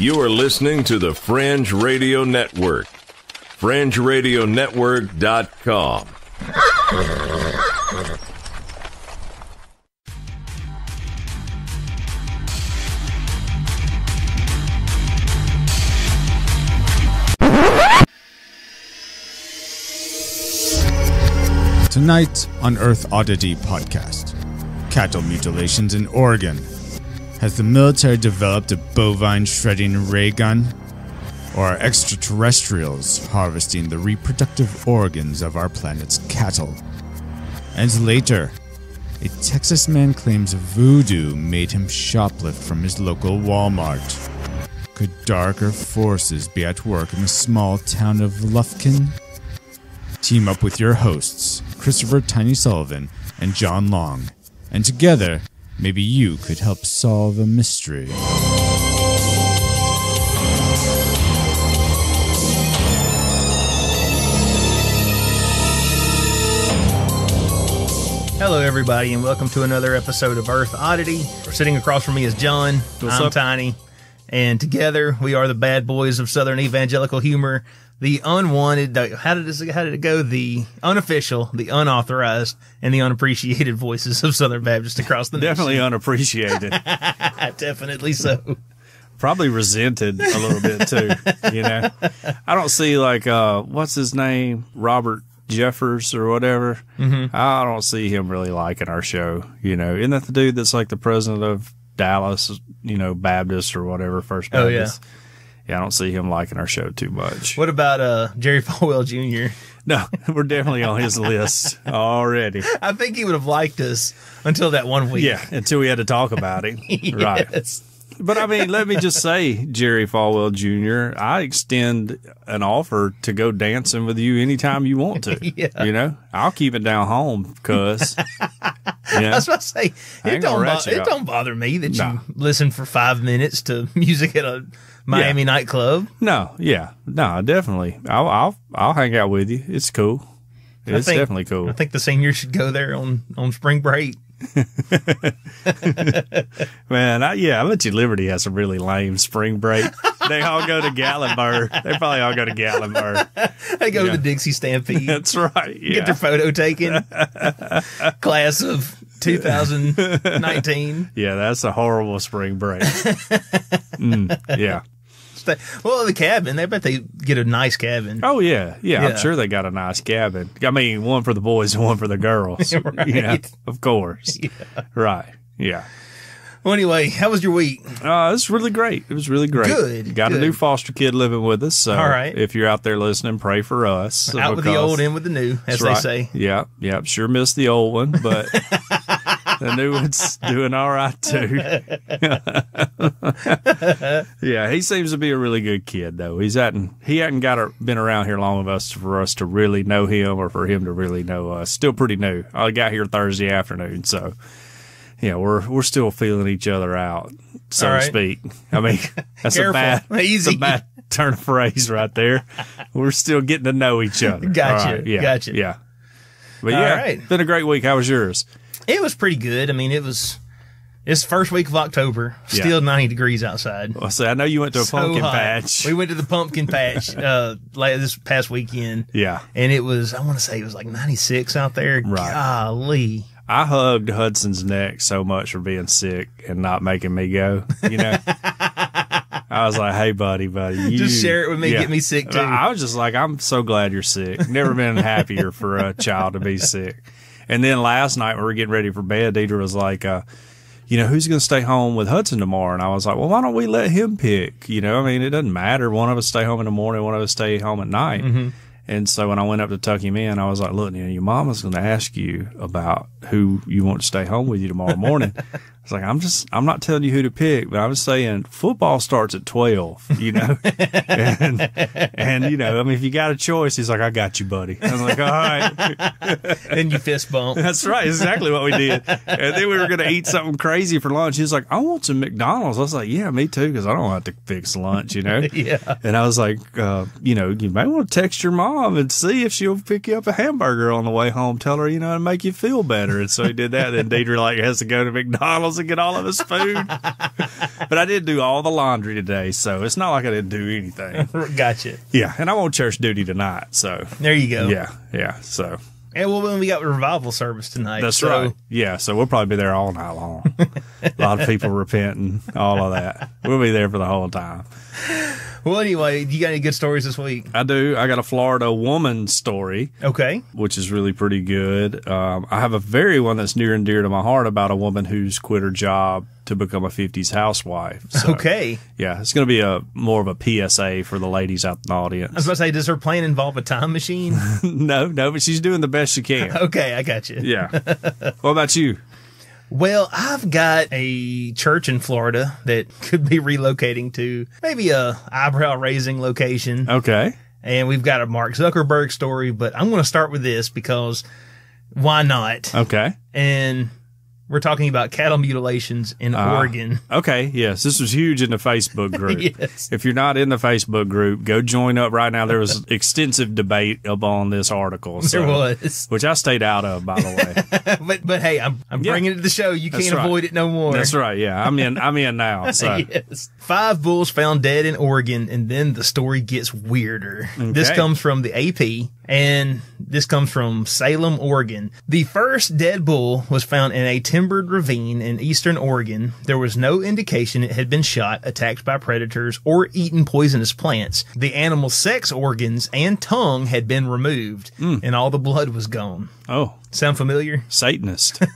You are listening to the Fringe Radio Network. FringeRadioNetwork.com. Tonight on Earth Oddity Podcast Cattle mutilations in Oregon. Has the military developed a bovine shredding ray gun? Or are extraterrestrials harvesting the reproductive organs of our planet's cattle? And later, a Texas man claims voodoo made him shoplift from his local Walmart. Could darker forces be at work in the small town of Lufkin? Team up with your hosts, Christopher Tiny Sullivan and John Long, and together, maybe you could help solve a mystery. Hello, everybody, and welcome to another episode of Earth Oddity. Sitting across from me is John. What's I'm up? Tiny, and together we are the bad boys of Southern evangelical humor, the unwanted. the- How did this? How did it go? The unofficial, the unauthorized, and the unappreciated voices of Southern Baptists across the Definitely unappreciated. definitely so. Probably resented a little bit too. You know, I don't see like uh, what's his name, Robert Jeffress or whatever. Mm-hmm. I don't see him really liking our show. You know, isn't that the dude that's like the president of Dallas, you know, Baptist or whatever, First Oh, yeah. Yeah. I don't see him liking our show too much. What about uh, Jerry Falwell Jr.? No, we're definitely on his list already. I think he would have liked us until that one week. Yeah, until we had to talk about it. Right. But I mean, let me just say, Jerry Falwell Jr., I extend an offer to go dancing with you anytime you want to. Yeah. You know, I'll keep it down home, cuz. Yeah. That's what I say. It don't, bo- it don't bother me that No. you listen for five minutes to music at a Miami nightclub. No, yeah, no, definitely. I'll, I'll, I'll hang out with you. It's cool. It's think- definitely cool. I think the seniors should go there on, on spring break. Man, I, yeah, I bet you Liberty has some really lame spring break. they all go to Gatlinburg. They probably all go to Gatlinburg. They go Yeah. to the Dixie Stampede, That's right. Yeah. get their photo taken. Class of 2019. yeah, that's a horrible spring break. Mm, yeah. Stay- Well, the cabin. I bet they get a nice cabin. Oh yeah, yeah, Yeah. I'm sure they got a nice cabin. I mean, one for the boys and one for the girls. Right. Yeah, of course. Right. Yeah. Well, anyway, how was your week? Uh, was really great. It was really great. Good, Got a new foster kid living with us. So All right. if you're out there listening, pray for us. Out with the old, in with the new, as they right. say. Yeah, yeah. Sure missed the old one, but the new one's doing all right too. yeah, he seems to be a really good kid though. He's hadn't he hadn't got a, been around here long enough for us to really know him or for him to really know us. Still pretty new. I got here Thursday afternoon, so yeah, we're we're still feeling each other out, so All to speak. I mean, that's a bad, Easy. A bad turn of phrase right there. We're still getting to know each other. Gotcha, right, yeah, gotcha. Yeah. But yeah, right. been a great week. How was yours? It was pretty good. I mean, it was. It's first week of October. Yeah. Still 90 degrees outside. Well, see, I know you went to a So pumpkin hot. patch. We went to the pumpkin patch uh, this past weekend. yeah, And it was, I want to say it was like 96 out there. Right. Golly. I hugged Hudson's neck so much for being sick and not making me go. You know, I was like, "Hey, buddy, buddy, you Just share it with me, get me sick, too. I was just like, "I'm so glad you're sick. Never been happier for a child to be sick." And then last night when we were getting ready for bed, Deidre was like, uh, "You know, who's going to stay home with Hudson tomorrow?" And I was like, "Well, why don't we let him pick? You know, I mean, it doesn't matter. One of us stay home in the morning, one of us stay home at night." Mm-hmm. And so when I went up to tuck him in, I was like, look, you know, your mama's going to ask you about who you want to stay home with you tomorrow morning. I was like, I'm just, I'm not telling you who to pick, but I was saying football starts at 12, you know? and, and, you know, I mean, if you got a choice, he's like, I got you, buddy. I was like, all right. Then you fist bump. That's right. Exactly what we did. And then we were going to eat something crazy for lunch. He's like, I want some McDonald's. I was like, yeah, me too, because I don't have to fix lunch, you know? Yeah. And I was like, uh, you know, you may want to text your mom and see if she'll pick you up a hamburger on the way home. Tell her, you know, to make you feel better. And so he did that. Then Deidre like has to go to McDonald's and get all of his food. but I did do all the laundry today, so it's not like I didn't do anything. Gotcha. Yeah, and I'm on church duty tonight, so There you go. yeah, yeah. So And well, when we got revival service tonight. that's so- right. Yeah, so we'll probably be there all night long. a lot of people repenting, all of that. We'll be there for the whole time. Well, anyway, you got any good stories this week? I do. I got a Florida woman story. Okay. which is really pretty good. Um, I have a very one that's near and dear to my heart about a woman who's quit her job to become a 50s housewife. So, Okay. Yeah, it's going to be a more of a PSA for the ladies out in the audience. I was about to say, does her plan involve a time machine? no, no, but she's doing the best she can. okay, I got you. Yeah. what about you? Well, I've got a church in Florida that could be relocating to maybe a eyebrow raising location. Okay. And we've got a Mark Zuckerberg story, but I'm going to start with this because why not? Okay. And we're talking about cattle mutilations in Ah. Oregon. Okay. Yes, this was huge in the Facebook group. Yes. If you're not in the Facebook group, go join up right now. There was extensive debate up on this article. So, There was. Which I stayed out of, by the way. but but hey, I'm I'm Yeah. bringing it to the show. You That's can't right. avoid it no more. That's right. Yeah, I'm in. I'm in now. So yes. Five bulls found dead in Oregon, and then the story gets weirder. This comes from the AP, and this comes from Salem, Oregon. The first dead bull was found in a timbered ravine in eastern Oregon. There was no indication it had been shot, attacked by predators, or eaten poisonous plants. The animal's sex organs and tongue had been removed, Hmm. and all the blood was gone. oh, Sound familiar? Satanist.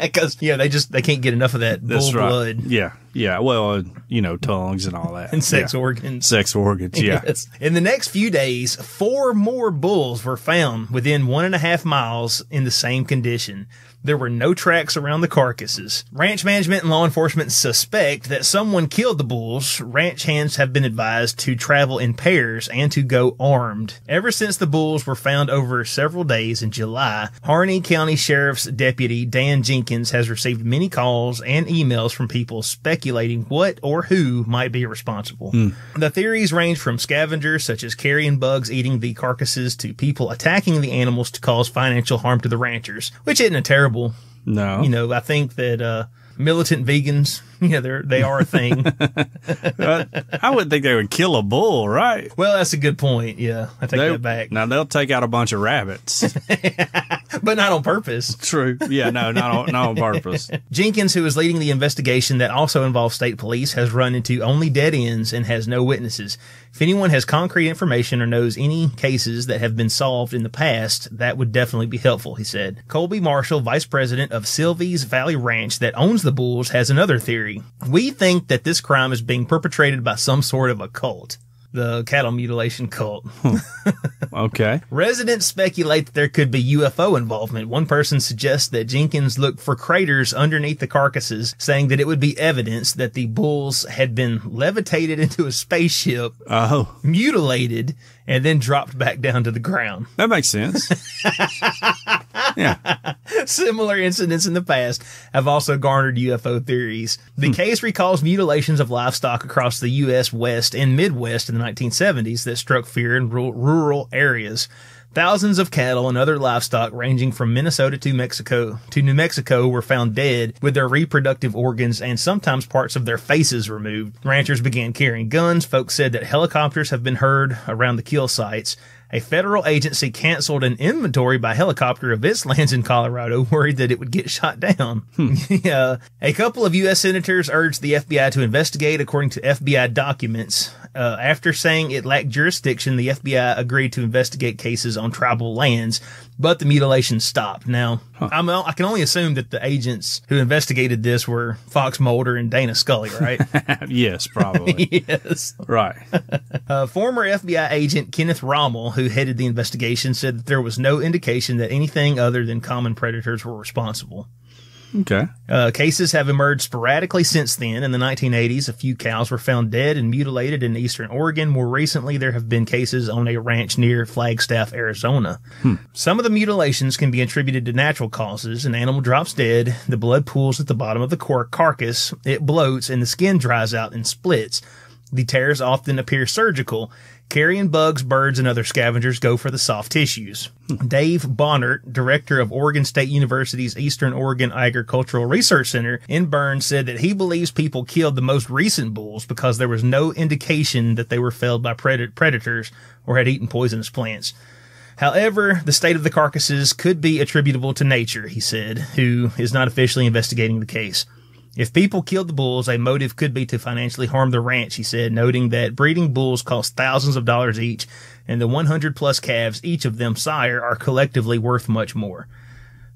Because yeah, they just they can't get enough of that bull right. blood Yeah, yeah. Well, uh, you know, tongues and all that, and sex Yeah. organs. sex organs. Yeah. Yes. In the next few days, four more bulls were found within one and a half miles in the same condition. There were no tracks around the carcasses. Ranch management and law enforcement suspect that someone killed the bulls. Ranch hands have been advised to travel in pairs and to go armed. Ever since the bulls were found over several days in July, Harney County Sheriff's Deputy Dan Jenkins has received many calls and emails from people speculating what or who might be responsible. The theories range from scavengers such as carrion bugs eating the carcasses to people attacking the animals to cause financial harm to the ranchers, which isn't a terrible, No. you know, I think that, uh, militant vegans, yeah, they're, they are a thing. Uh, I wouldn't think they would kill a bull, right? well, that's a good point. Yeah. I take They- that back, Now they'll take out a bunch of rabbits. but not on purpose. True. Yeah. No. Not on, not on purpose. Jenkins, who is leading the investigation that also involves state police, has run into only dead ends and has no witnesses. If anyone has concrete information or knows any cases that have been solved in the past, that would definitely be helpful, he said. Colby Marshall, vice president of Silvies Valley Ranch that owns the bulls, has another theory. We think that this crime is being perpetrated by some sort of a cult. The cattle mutilation cult. Hmm. Okay. Residents speculate that there could be UFO involvement. One person suggests that Jenkins looked for craters underneath the carcasses, saying that it would be evidence that the bulls had been levitated into a spaceship, Oh, mutilated, and then dropped back down to the ground. that makes sense. yeah. Similar incidents in the past have also garnered UFO theories. The hmm. case recalls mutilations of livestock across the U.S. West and Midwest in the 1970s that struck fear in rural, rural areas. Thousands of cattle and other livestock ranging from Minnesota to Mexico to New Mexico were found dead with their reproductive organs and sometimes parts of their faces removed. Ranchers began carrying guns. Folks said that helicopters have been heard around the kill sites. A federal agency canceled an inventory by helicopter of its lands in Colorado, worried that it would get shot down. yeah. A couple of U.S. senators urged the FBI to investigate, according to FBI documents. Uh, after saying it lacked jurisdiction, the FBI agreed to investigate cases on tribal lands, but the mutilation stopped. Now, I'm, I can only assume that the agents who investigated this were Fox Mulder and Dana Scully, right? yes, probably. yes. right. Uh, former FBI agent Kenneth Rommel, who headed the investigation, said that there was no indication that anything other than common predators were responsible. Okay. Uh, cases have emerged sporadically since then. In the 1980s, a few cows were found dead and mutilated in eastern Oregon. More recently, there have been cases on a ranch near Flagstaff, Arizona. Some of the mutilations can be attributed to natural causes. An animal drops dead, the blood pools at the bottom of the cor- carcass, it bloats, and the skin dries out and splits. The tears often appear surgical. Carrion bugs, birds, and other scavengers go for the soft tissues. Dave Bohnert, director of Oregon State University's Eastern Oregon Agricultural Research Center in Burns, said that he believes people killed the most recent bulls because there was no indication that they were felled by pred- predators or had eaten poisonous plants. However, the state of the carcasses could be attributable to nature, he said, who is not officially investigating the case. If people killed the bulls, a motive could be to financially harm the ranch, he said, noting that breeding bulls cost thousands of dollars each, and the 100 plus calves each of them sire are collectively worth much more.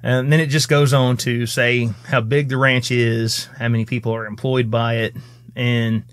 And then it just goes on to say how big the ranch is, how many people are employed by it, and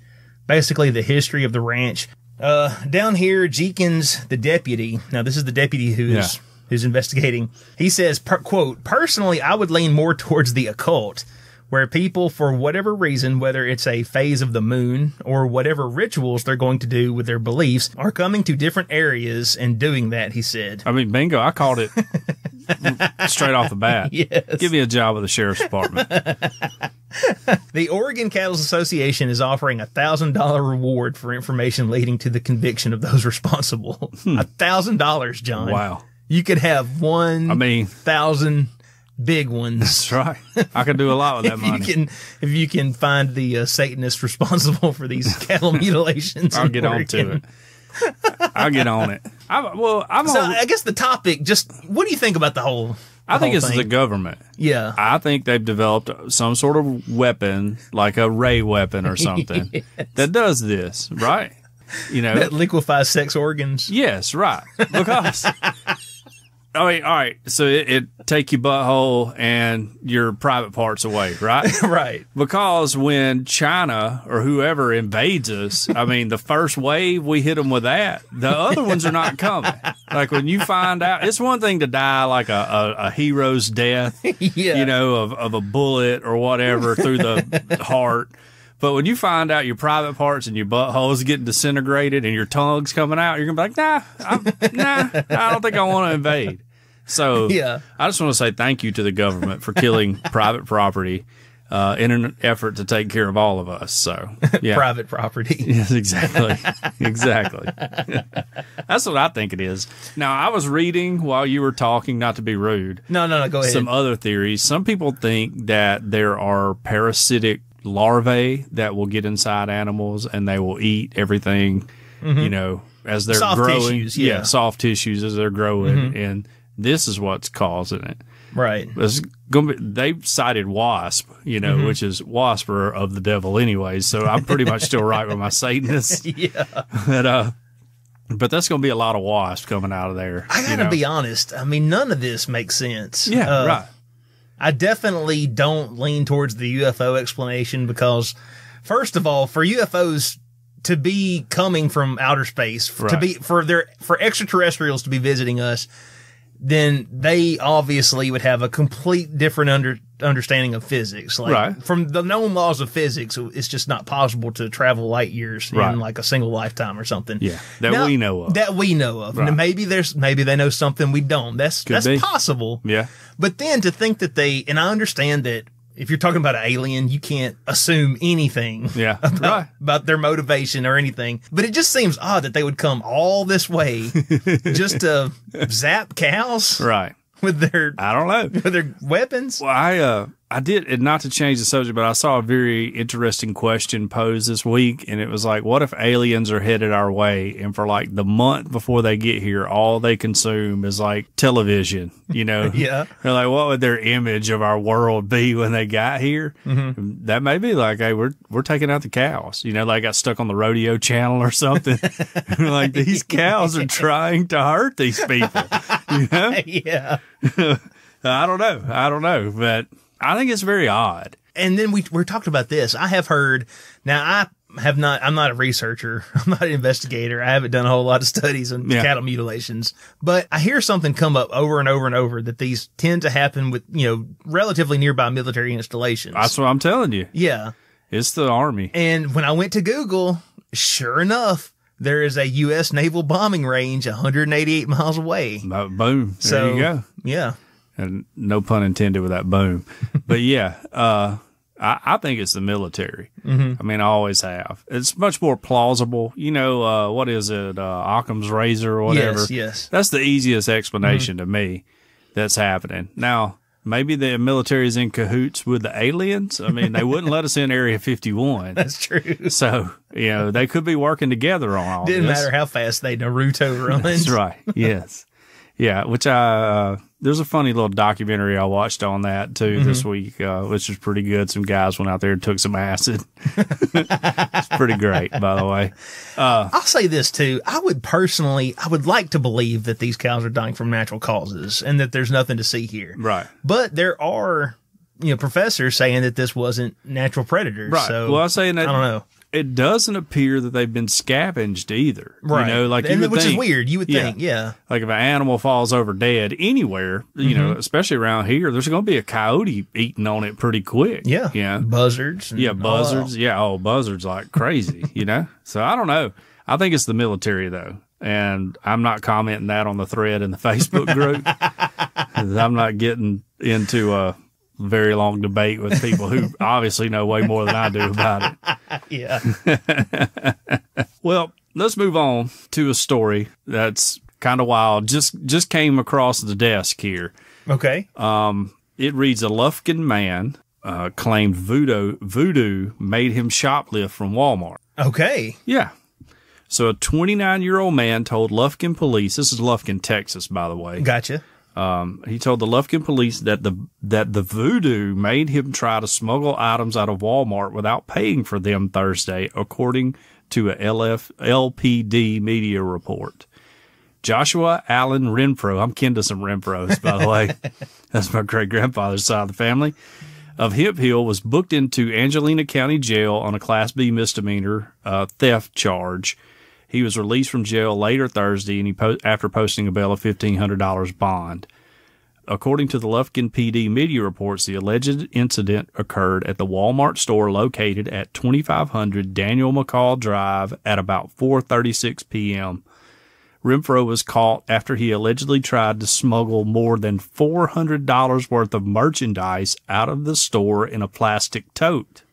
basically the history of the ranch. Uh, down here, Jenkins, the deputy. Now, this is the deputy who's Yeah. who's investigating. He says, per, "quote Personally, I would lean more towards the occult, where people, for whatever reason, whether it's a phase of the moon or whatever rituals they're going to do with their beliefs, are coming to different areas and doing that." He said. I mean, bingo, I called it straight off the bat. Yes. Give me a job with the sheriff's department. The Oregon Cattle Association is offering a thousand dollar reward for information leading to the conviction of those responsible. Hmm. A thousand dollars, John. Wow. You could have one I mean, thousand big ones. that's right. I could do a lot with that If you money. can, if you can find the uh, Satanist responsible for these cattle mutilations, I'll get on to it. I'll get on it. I'm, well, I'm So on, I guess the topic, just what do you think about the whole? I think it's the government. yeah. I think they've developed some sort of weapon, like a ray weapon or something, that does this, right? You know, that liquefies sex organs. Yes, right. Because I mean, all right. So it, it take your butthole and your private parts away, right? right. Because when China or whoever invades us, I mean, the first wave we hit them with that, the other ones are not coming. Like when you find out, it's one thing to die like a, a, a hero's death, Yeah. you know, of, of a bullet or whatever through the heart. But when you find out your private parts and your butthole's getting disintegrated and your tongue's coming out, you're gonna be like, nah, I'm, nah, I don't think I want to invade. So Yeah. I just want to say thank you to the government for killing private property uh, in an effort to take care of all of us. So yeah, Private property. Yes, exactly. exactly. That's what I think it is. Now, I was reading while you were talking, not to be rude, No, no, no. Go ahead. some other theories. Some people think that there are parasitic larvae that will get inside animals and they will eat everything, you know, as they're Mm-hmm. Soft growing. tissues, yeah. Mm-hmm. soft tissues as they're growing. And this is what's causing it. right. It's gonna be, they cited wasp, you know, Mm-hmm. which is wasp are of the devil anyways. So I'm pretty much still right with my Satanists. Yeah. But uh, but that's gonna be a lot of wasp coming out of there. I gotta you know? be honest. I mean, none of this makes sense. yeah, Uh, right. I definitely don't lean towards the UFO explanation because, first of all, for UFOs to be coming from outer space, f- to be for their for extraterrestrials to be visiting us, then they obviously would have a complete different under understanding of physics. Like Right. from the known laws of physics, it's just not possible to travel light years Right. in like a single lifetime or something. Yeah, that we know of. That we know of. Right. And maybe there's maybe they know something we don't. That's Could that's be. possible. Yeah, But then to think that they, and I understand that if you're talking about an alien, you can't assume anything yeah, about, right. about their motivation or anything. But it just seems odd that they would come all this way just to zap cows Right. with their I don't know. with their weapons. Well, I uh, I did, and not to change the subject, but I saw a very interesting question posed this week, and it was like, what if aliens are headed our way, and for like the month before they get here, all they consume is like television, you know? Yeah. They're like, what would their image of our world be when they got here? Mm-hmm. That may be like, hey, we're we're taking out the cows, you know? They got stuck on the rodeo channel or something. like these cows are trying to hurt these people, you know? yeah. I don't know. I don't know, but I think it's very odd. And then we we're talking about this. I have heard now I have not I'm not a researcher. I'm not an investigator. I haven't done a whole lot of studies on Yeah. cattle mutilations. But I hear something come up over and over and over that these tend to happen with, you know, relatively nearby military installations. That's what I'm telling you. yeah. It's the army. And when I went to Google, sure enough, there is a U.S. naval bombing range 188 miles away. Boom. There So you go. Yeah. And no pun intended with that boom. but yeah, uh, I, I think it's the military. Mm-hmm. I mean, I always have. It's much more plausible. You know, uh, what is it? Uh, Occam's razor or whatever. Yes, yes. That's the easiest explanation to me that's happening. Now, maybe the military is in cahoots with the aliens. I mean, they wouldn't let us in Area 51. That's true. So, you know, they could be working together on all Didn't this. matter how fast they Naruto runs. That's right. Yes. Yeah. Which I, uh, there's a funny little documentary I watched on that too this week, uh, which was pretty good. Some guys went out there and took some acid. it's pretty great, by the way. I'll say this too. I would personally, I would like to believe that these cows are dying from natural causes and that there's nothing to see here. Right. But there are, you know, professors saying that this wasn't natural predators. Right. So well, I'm saying that I don't know. It doesn't appear that they've been scavenged either. Right. You know, like you and, would which think, is weird. You would Yeah. think, yeah. Like if an animal falls over dead anywhere, you know, mm-hmm. especially around here, there's going to be a coyote eating on it pretty quick. Yeah. Yeah. Buzzards. Yeah, buzzards. Yeah, oh, buzzards like crazy, you know? So I don't know. I think it's the military, though. And I'm not commenting that on the thread in the Facebook group. I'm not getting into a very long debate with people who obviously know way more than I do about it. Yeah. Well, let's move on to a story that's kind of wild. Just just came across the desk here. Okay. Um, it reads: A Lufkin man uh, claimed voodoo voodoo made him shoplift from Walmart. Okay. Yeah. So a 29 year old man told Lufkin police. This is Lufkin, Texas, by the way. Gotcha. He told the Lufkin police that the that the voodoo made him try to smuggle items out of Walmart without paying for them Thursday, according to a LF, LPD media report. Joshua Allen Renfro, I'm kin to some Renfros, by the way. That's my great grandfather's side of the family. Of Hip Hill was booked into Angelina County Jail on a Class B misdemeanor uh, theft charge. He was released from jail later Thursday, and he po- after posting a bail of fifteen hundred dollars bond. According to the Lufkin PD media reports, the alleged incident occurred at the Walmart store located at 2500 Daniel McCall Drive at about 4:36 p.m. Renfro was caught after he allegedly tried to smuggle more than $400 worth of merchandise out of the store in a plastic tote.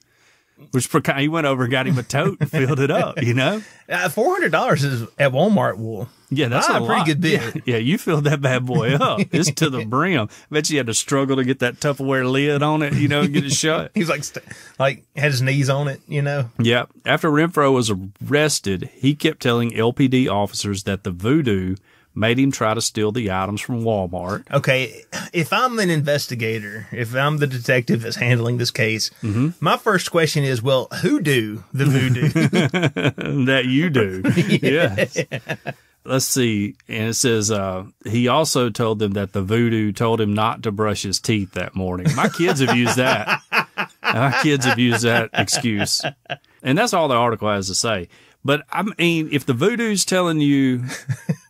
Which he went over and got him a tote and filled it up, you know? Uh, Four hundred dollars is at Walmart wool. Yeah, that's Ah, a a pretty good bid. Yeah, yeah, you filled that bad boy up. It's to the brim. I Bet you had to struggle to get that Tupperware lid on it, you know, and get it shut. He's like, st- like had his knees on it, you know. Yeah. After Renfro was arrested, he kept telling LPD officers that the voodoo made him try to steal the items from Walmart. Okay, if I'm an investigator, if I'm the detective that's handling this case, Mm-hmm. my first question is, well, who do the voodoo? that you do. yes. Let's see. And it says uh, he also told them that the voodoo told him not to brush his teeth that morning. My kids have used that. My kids have used that excuse. And that's all the article has to say. But I mean, if the voodoo's telling you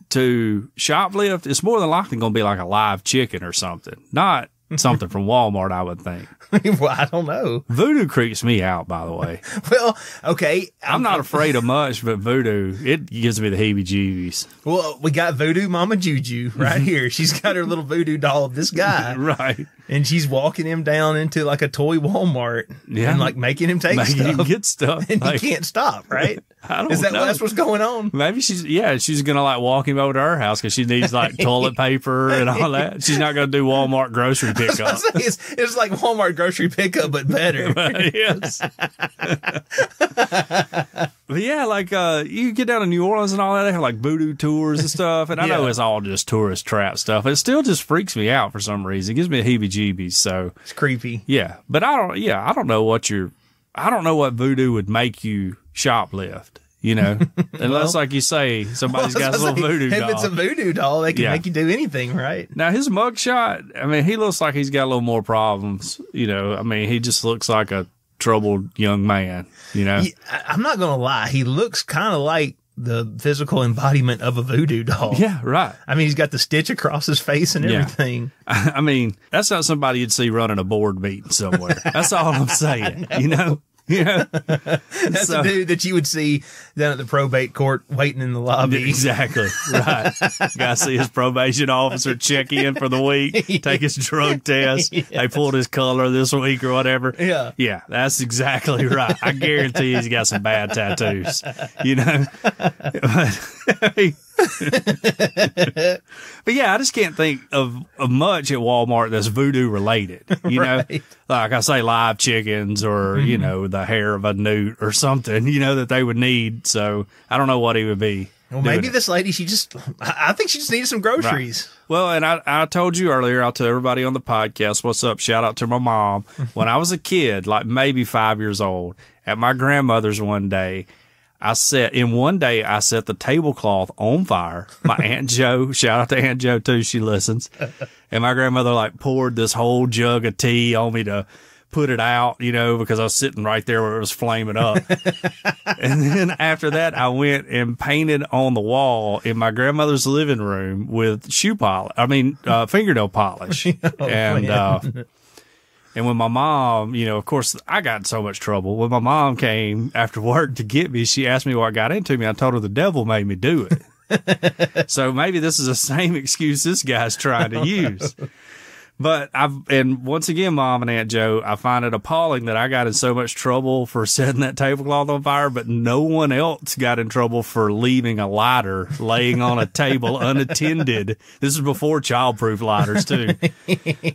to shoplift, it's more than likely going to be like a live chicken or something, not something from Walmart, I would think. well, I don't know. Voodoo creeps me out, by the way. Well, okay, I'm not afraid of much, but voodoo, it gives me the heebie jeebies. Well, we got Voodoo Mama Juju right here. She's got her little voodoo doll of this guy, Right. and she's walking him down into like a toy Walmart, Yeah. and like making him take Making stuff, him get stuff. and Like, he can't stop. Right? I don't Is that know. that's what's going on? Maybe she's, yeah, she's going to like walk him over to her house because she needs like toilet paper and all that. She's not going to do Walmart grocery pickup. say, It's, it's like Walmart grocery pickup, but better. yes. but yeah, like uh you get down to New Orleans and all that, they have like voodoo tours and stuff. And I know it's all just tourist trap stuff. It still just freaks me out for some reason. It gives me a heebie jeebies. So It's creepy. yeah. But I don't yeah, I don't know what you're I don't know what voodoo would make you shoplift. You know, unless, like you say, somebody's got a little say, voodoo if doll. it's a voodoo doll, they can Yeah. make you do anything, right? Now his mugshot, I mean, he looks like he's got a little more problems. You know, I mean, he just looks like a troubled young man. You know, He- I'm not gonna lie, he looks kind of like the physical embodiment of a voodoo doll. yeah, right. I mean, he's got the stitch across his face and Yeah. everything. I mean, that's not somebody you'd see running a board meeting somewhere. That's all I'm saying. Know, You know? That's So- the dude that you would see down at the probate court waiting in the lobby. Exactly. Right. Got to see his probation officer check in for the week, take his drug test. They pulled his color this week or whatever. Yeah. Yeah, that's exactly right. I guarantee he's got some bad tattoos, you know? but yeah, I just can't think of, of much at Walmart that's voodoo related, you know? Like I say, live chickens or, mm-hmm. you know, the hair of a newt or something, you know, that they would need. So I don't know what he would be. Well, maybe it. this lady, she just, I think she just needed some groceries. Well, and I, I told you earlier, I'll tell everybody on the podcast, what's up? Shout out to my mom. when I was a kid, like maybe five years old, at my grandmother's one day, I set, in one day, I set the tablecloth on fire. My Aunt Joe, shout out to Aunt Joe too, she listens. And my grandmother like poured this whole jug of tea on me to put it out, you know, because I was sitting right there where it was flaming up. And then after that, I went and painted on the wall in my grandmother's living room with shoe polish. I mean, uh, fingernail polish. and, uh, and when my mom, you know, of course, I got in so much trouble. When my mom came after work to get me, she asked me what got into me. I told her the devil made me do it. so maybe this is the same excuse this guy's trying to use. But I've, and once again, mom and Aunt Joe, I find it appalling that I got in so much trouble for setting that tablecloth on fire, but no one else got in trouble for leaving a lighter laying on a table unattended. This is before childproof lighters too.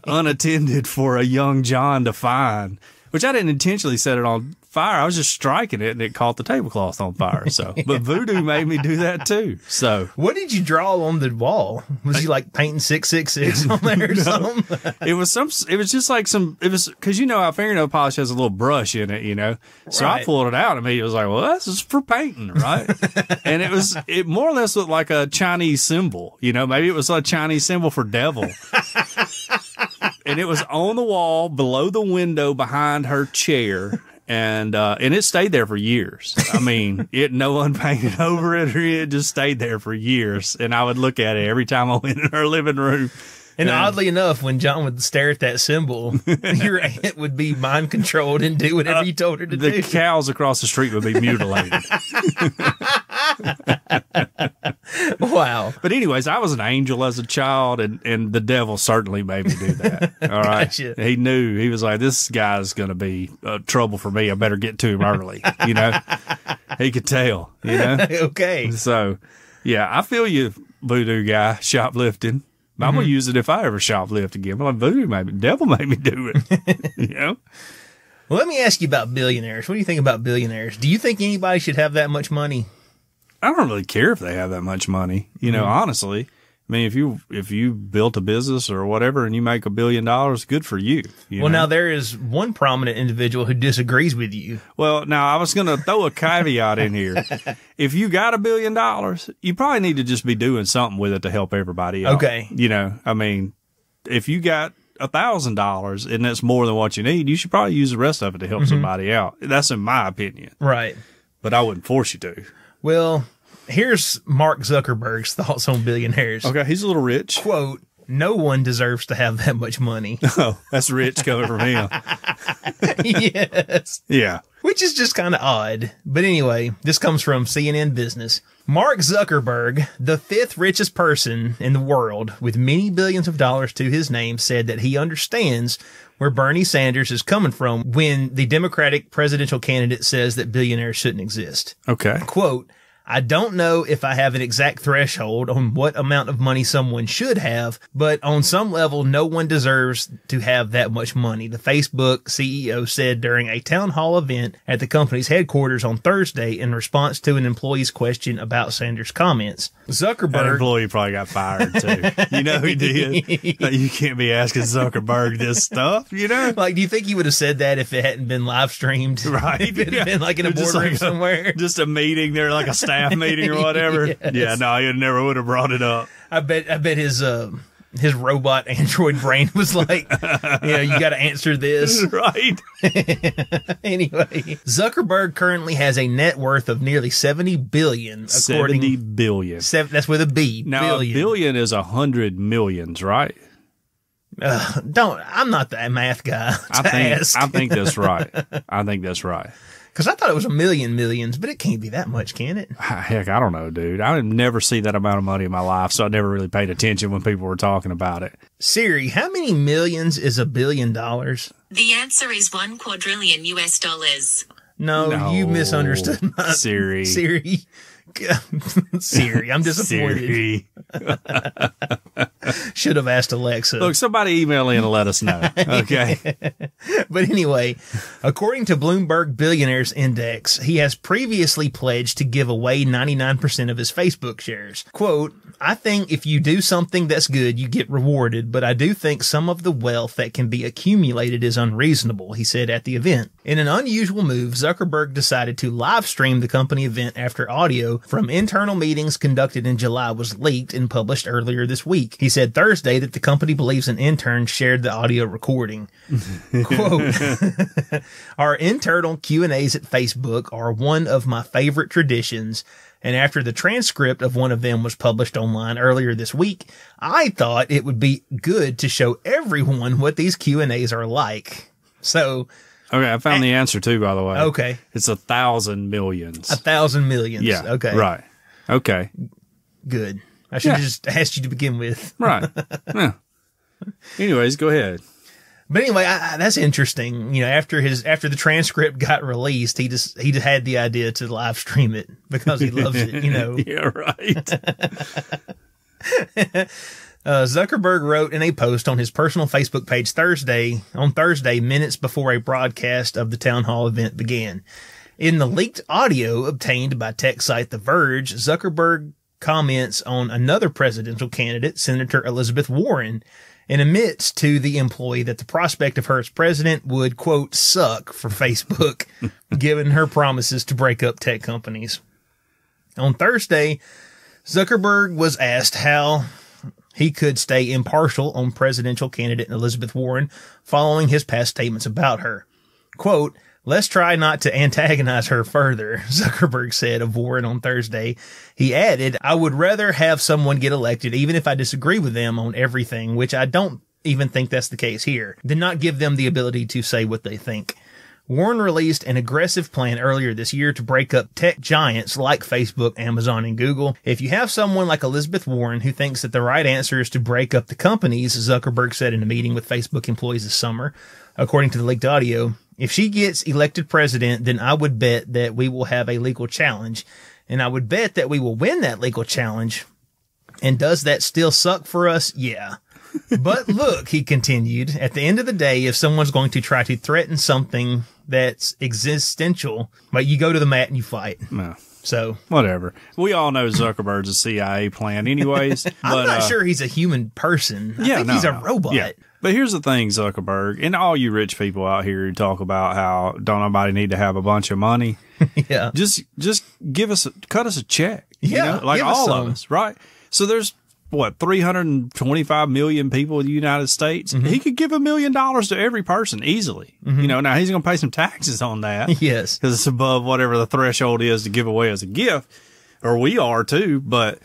unattended for a young John to find, which I didn't intentionally set it on fire. I was just striking it and it caught the tablecloth on fire. So, but voodoo made me do that too. So What did you draw on the wall? Was you like painting 666 on there or something? it was some, it was just like some, it was, cause you know how fingernail polish has a little brush in it, you know? So I pulled it out and me, it was like, well, this is for painting, right? and it was, it more or less looked like a Chinese symbol, you know, maybe it was a Chinese symbol for devil. And it was on the wall below the window behind her chair. And, uh, and it stayed there for years. I mean, it, no one painted over it or it just stayed there for years. And I would look at it every time I went in her living room. And oddly enough, when John would stare at that symbol, your aunt would be mind controlled and do whatever you told her to the do. The cows across the street would be mutilated. wow. but anyways, I was an angel as a child, and and the devil certainly made me do that. All right, Gotcha. he knew he was like, this guy's going to be uh, trouble for me. I better get to him early. You know, he could tell. You know, Okay. so yeah, I feel you, voodoo guy, shoplifting. I'm gonna mm-hmm. use it if I ever shoplift again. But like voodoo made me, devil made me do it. you know. Well, let me ask you about billionaires. What do you think about billionaires? Do you think anybody should have that much money? I don't really care if they have that much money. You know, mm-hmm. honestly, I mean, if you if you built a business or whatever and you make a billion dollars, good for you. you Well, know? now there is one prominent individual who disagrees with you. well, now I was going to throw a caveat in here. If you got a billion dollars, you probably need to just be doing something with it to help everybody out. Okay. You know, I mean, if you got a thousand dollars and that's more than what you need, you should probably use the rest of it to help Mm-hmm. somebody out. That's in my opinion, Right. but I wouldn't force you to. Well, here's Mark Zuckerberg's thoughts on billionaires. Okay, he's a little rich. Quote, no one deserves to have that much money. Oh, that's rich coming from him. yes. Yeah. Which is just kind of odd. But anyway, this comes from CNN Business. Mark Zuckerberg, the fifth richest person in the world with many billions of dollars to his name, said that he understands where Bernie Sanders is coming from when the Democratic presidential candidate says that billionaires shouldn't exist. Okay. Quote, I don't know if I have an exact threshold on what amount of money someone should have, but on some level, no one deserves to have that much money. The Facebook CEO said during a town hall event at the company's headquarters on Thursday in response to an employee's question about Sanders' comments. Zuckerberg. That Zuckerberg employee probably got fired too. You know he did. You can't be asking Zuckerberg this stuff, you know? like, do you think he would have said that if it hadn't been live streamed? Right. if it had Yeah. been like in a Just boardroom like a- somewhere. Just a meeting there, like a staff meeting or whatever. Yes. Yeah, no, he never would have brought it up. I bet I bet his uh, his robot android brain was like, you know, you got to answer this. Right. anyway, Zuckerberg currently has a net worth of nearly 70 billion according 70 billion. sev- that's with a B. Now, billion. a billion is a hundred millions, right? Uh, don't. I'm not that math guy. I think ask. I think that's right. I think that's right. Because I thought it was a million millions, but it can't be that much, can it? Ah, heck, I don't know, dude. I would never see that amount of money in my life, so I never really paid attention when people were talking about it. Siri, how many millions is a billion dollars? The answer is 1 quadrillion US dollars. No, No. you misunderstood my Siri. Siri. Siri, I'm disappointed. Siri. Should have asked Alexa. Look, somebody email in and let us know. Okay. But anyway, according to Bloomberg Billionaires Index, he has previously pledged to give away 99% of his Facebook shares. Quote, I think if you do something that's good, you get rewarded, but I do think some of the wealth that can be accumulated is unreasonable, he said at the event. In an unusual move, Zuckerberg decided to live stream the company event after audio from internal meetings conducted in July was leaked and published earlier this week. He said Thursday that the company believes an intern shared the audio recording. Quote, our internal Q&As at Facebook are one of my favorite traditions. And after the transcript of one of them was published online earlier this week, I thought it would be good to show everyone what these Q&As are like. So, Okay, I found the answer too, by the way. okay, It's a thousand millions. a thousand millions. yeah. Okay. Right. Okay. Good. I should Yeah. have just asked you to begin with. Right. yeah. Anyways, go ahead. But anyway, I, I- that's interesting. You know, after his after the transcript got released, he just he just had the idea to live stream it because he loves it. You know, Yeah, right. uh, Zuckerberg wrote in a post on his personal Facebook page Thursday on Thursday, minutes before a broadcast of the town hall event began. In the leaked audio obtained by tech site The Verge, Zuckerberg comments on another presidential candidate, Senator Elizabeth Warren, and admits to the employee that the prospect of her as president would, quote, suck for Facebook, given her promises to break up tech companies. On Thursday, Zuckerberg was asked how he could stay impartial on presidential candidate Elizabeth Warren following his past statements about her. Quote, Let's try not to antagonize her further, Zuckerberg said of Warren on Thursday. He added, I would rather have someone get elected even if I disagree with them on everything, which I don't even think that's the case here, than not give them the ability to say what they think. Warren released an aggressive plan earlier this year to break up tech giants like Facebook, Amazon, and Google. If you have someone like Elizabeth Warren who thinks that the right answer is to break up the companies, Zuckerberg said in a meeting with Facebook employees this summer, according to the leaked audio, if she gets elected president, then I would bet that we will have a legal challenge. And I would bet that we will win that legal challenge. And does that still suck for us? Yeah. But look, he continued, at the end of the day, if someone's going to try to threaten something that's existential, but you go to the mat and you fight. No. So Whatever. We all know Zuckerberg's a CIA plan, anyways. but, I'm not uh, sure he's a human person. I Yeah, think no, he's a no. robot. Yeah. But here's the thing, Zuckerberg, and all you rich people out here who talk about how don't nobody need to have a bunch of money. Yeah. just just give us a, cut us a check. you Yeah, know? like all of us, right? So there's what 325 million people in the United States. Mm-hmm. He could give a million dollars to every person easily. You know, now he's going to pay some taxes on that. Yes. because it's above whatever the threshold is to give away as a gift, or we are too. But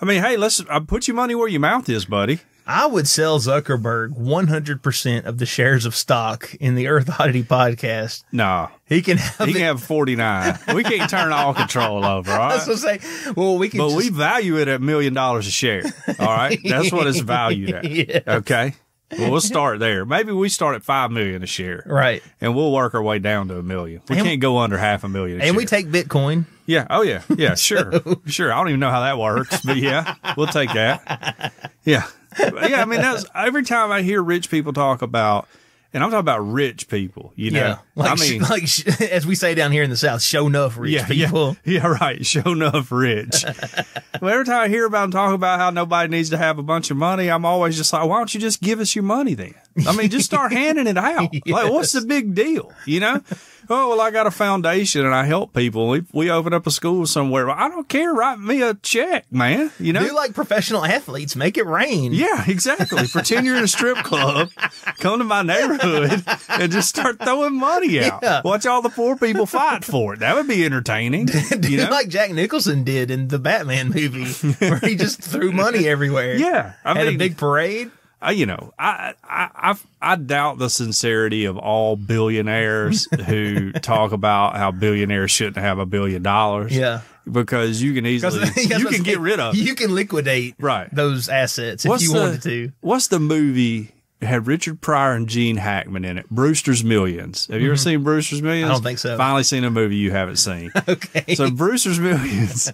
I mean, hey, let's I put your money where your mouth is, buddy. I would sell Zuckerberg 100% of the shares of stock in the Earth Oddity podcast. Nah, He can have he it. can have forty nine. we can't turn all control over, all That's right? what I'm saying. Well, we can But just, we value it at a million dollars a share. All right, that's what it's valued at. Yes. Okay, well, we'll start there. Maybe we start at five million a share, right. and we'll work our way down to a million. We And- can't go under half a million. A And we take Bitcoin. Yeah. Oh, yeah. Yeah. Sure. sure. I don't even know how that works, but yeah, we'll take that. Yeah. Yeah. I mean, that's every time I hear rich people talk about, and I'm talking about rich people, you know, Yeah. Like, I mean, like as we say down here in the South, show enough rich yeah, people. yeah, yeah, right. Show enough rich. well, every time I hear about them talk about how nobody needs to have a bunch of money, I'm always just like, why don't you just give us your money then? I mean, just start handing it out. Like, what's the big deal? You know? Oh, well, I got a foundation and I help people. We, we open up a school somewhere. I don't care. Write me a check, man. You know? Do like professional athletes, make it rain. Yeah, exactly. Pretend you're in a strip club, come to my neighborhood, and just start throwing money out. Yeah. Watch all the poor people fight for it. That would be entertaining. Do you know? like Jack Nicholson did in the Batman movie, where he just threw money everywhere. yeah, I Had mean, a big parade. I, you know, I, I, I, I doubt the sincerity of all billionaires who talk about how billionaires shouldn't have a billion dollars. Yeah. Because you can easily, you can get rid of. You can liquidate Right. those assets if you the, wanted to. What's the movie? Had Richard Pryor and Gene Hackman in it. Brewster's Millions. Have you ever seen Brewster's Millions? Mm-hmm. I don't think so. Finally seen a movie you haven't seen. Okay. So Brewster's Millions,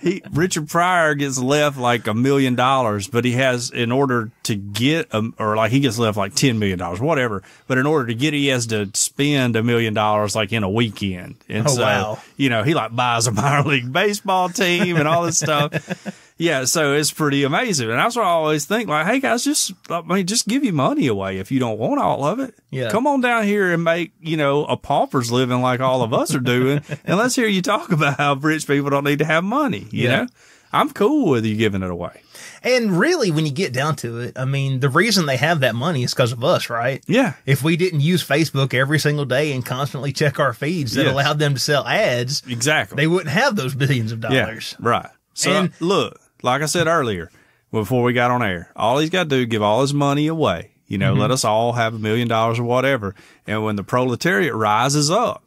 he Richard Pryor gets left like a million dollars, but he has in order to get a, or like he gets left like ten million dollars, whatever. But in order to get it, he has to spend a million dollars like in a weekend. And Oh, so wow. you know he like buys a minor league baseball team and all this stuff. Yeah, so it's pretty amazing, and that's what I always think. Like, hey guys, just I mean, just give you money away if you don't want all of it. Yeah. come on down here and make you know a pauper's living like all of us are doing, and let's hear you talk about how rich people don't need to have money. You Yeah. know, I'm cool with you giving it away. And really, when you get down to it, I mean, the reason they have that money is because of us, right? Yeah, If we didn't use Facebook every single day and constantly check our feeds that Yes. allowed them to sell ads, exactly. they wouldn't have those billions of dollars. yeah, right. So And- look, like I said earlier, before we got on air, all he's got to do is give all his money away. You know, let mm-hmm. us all have a million dollars or whatever. And when the proletariat rises up,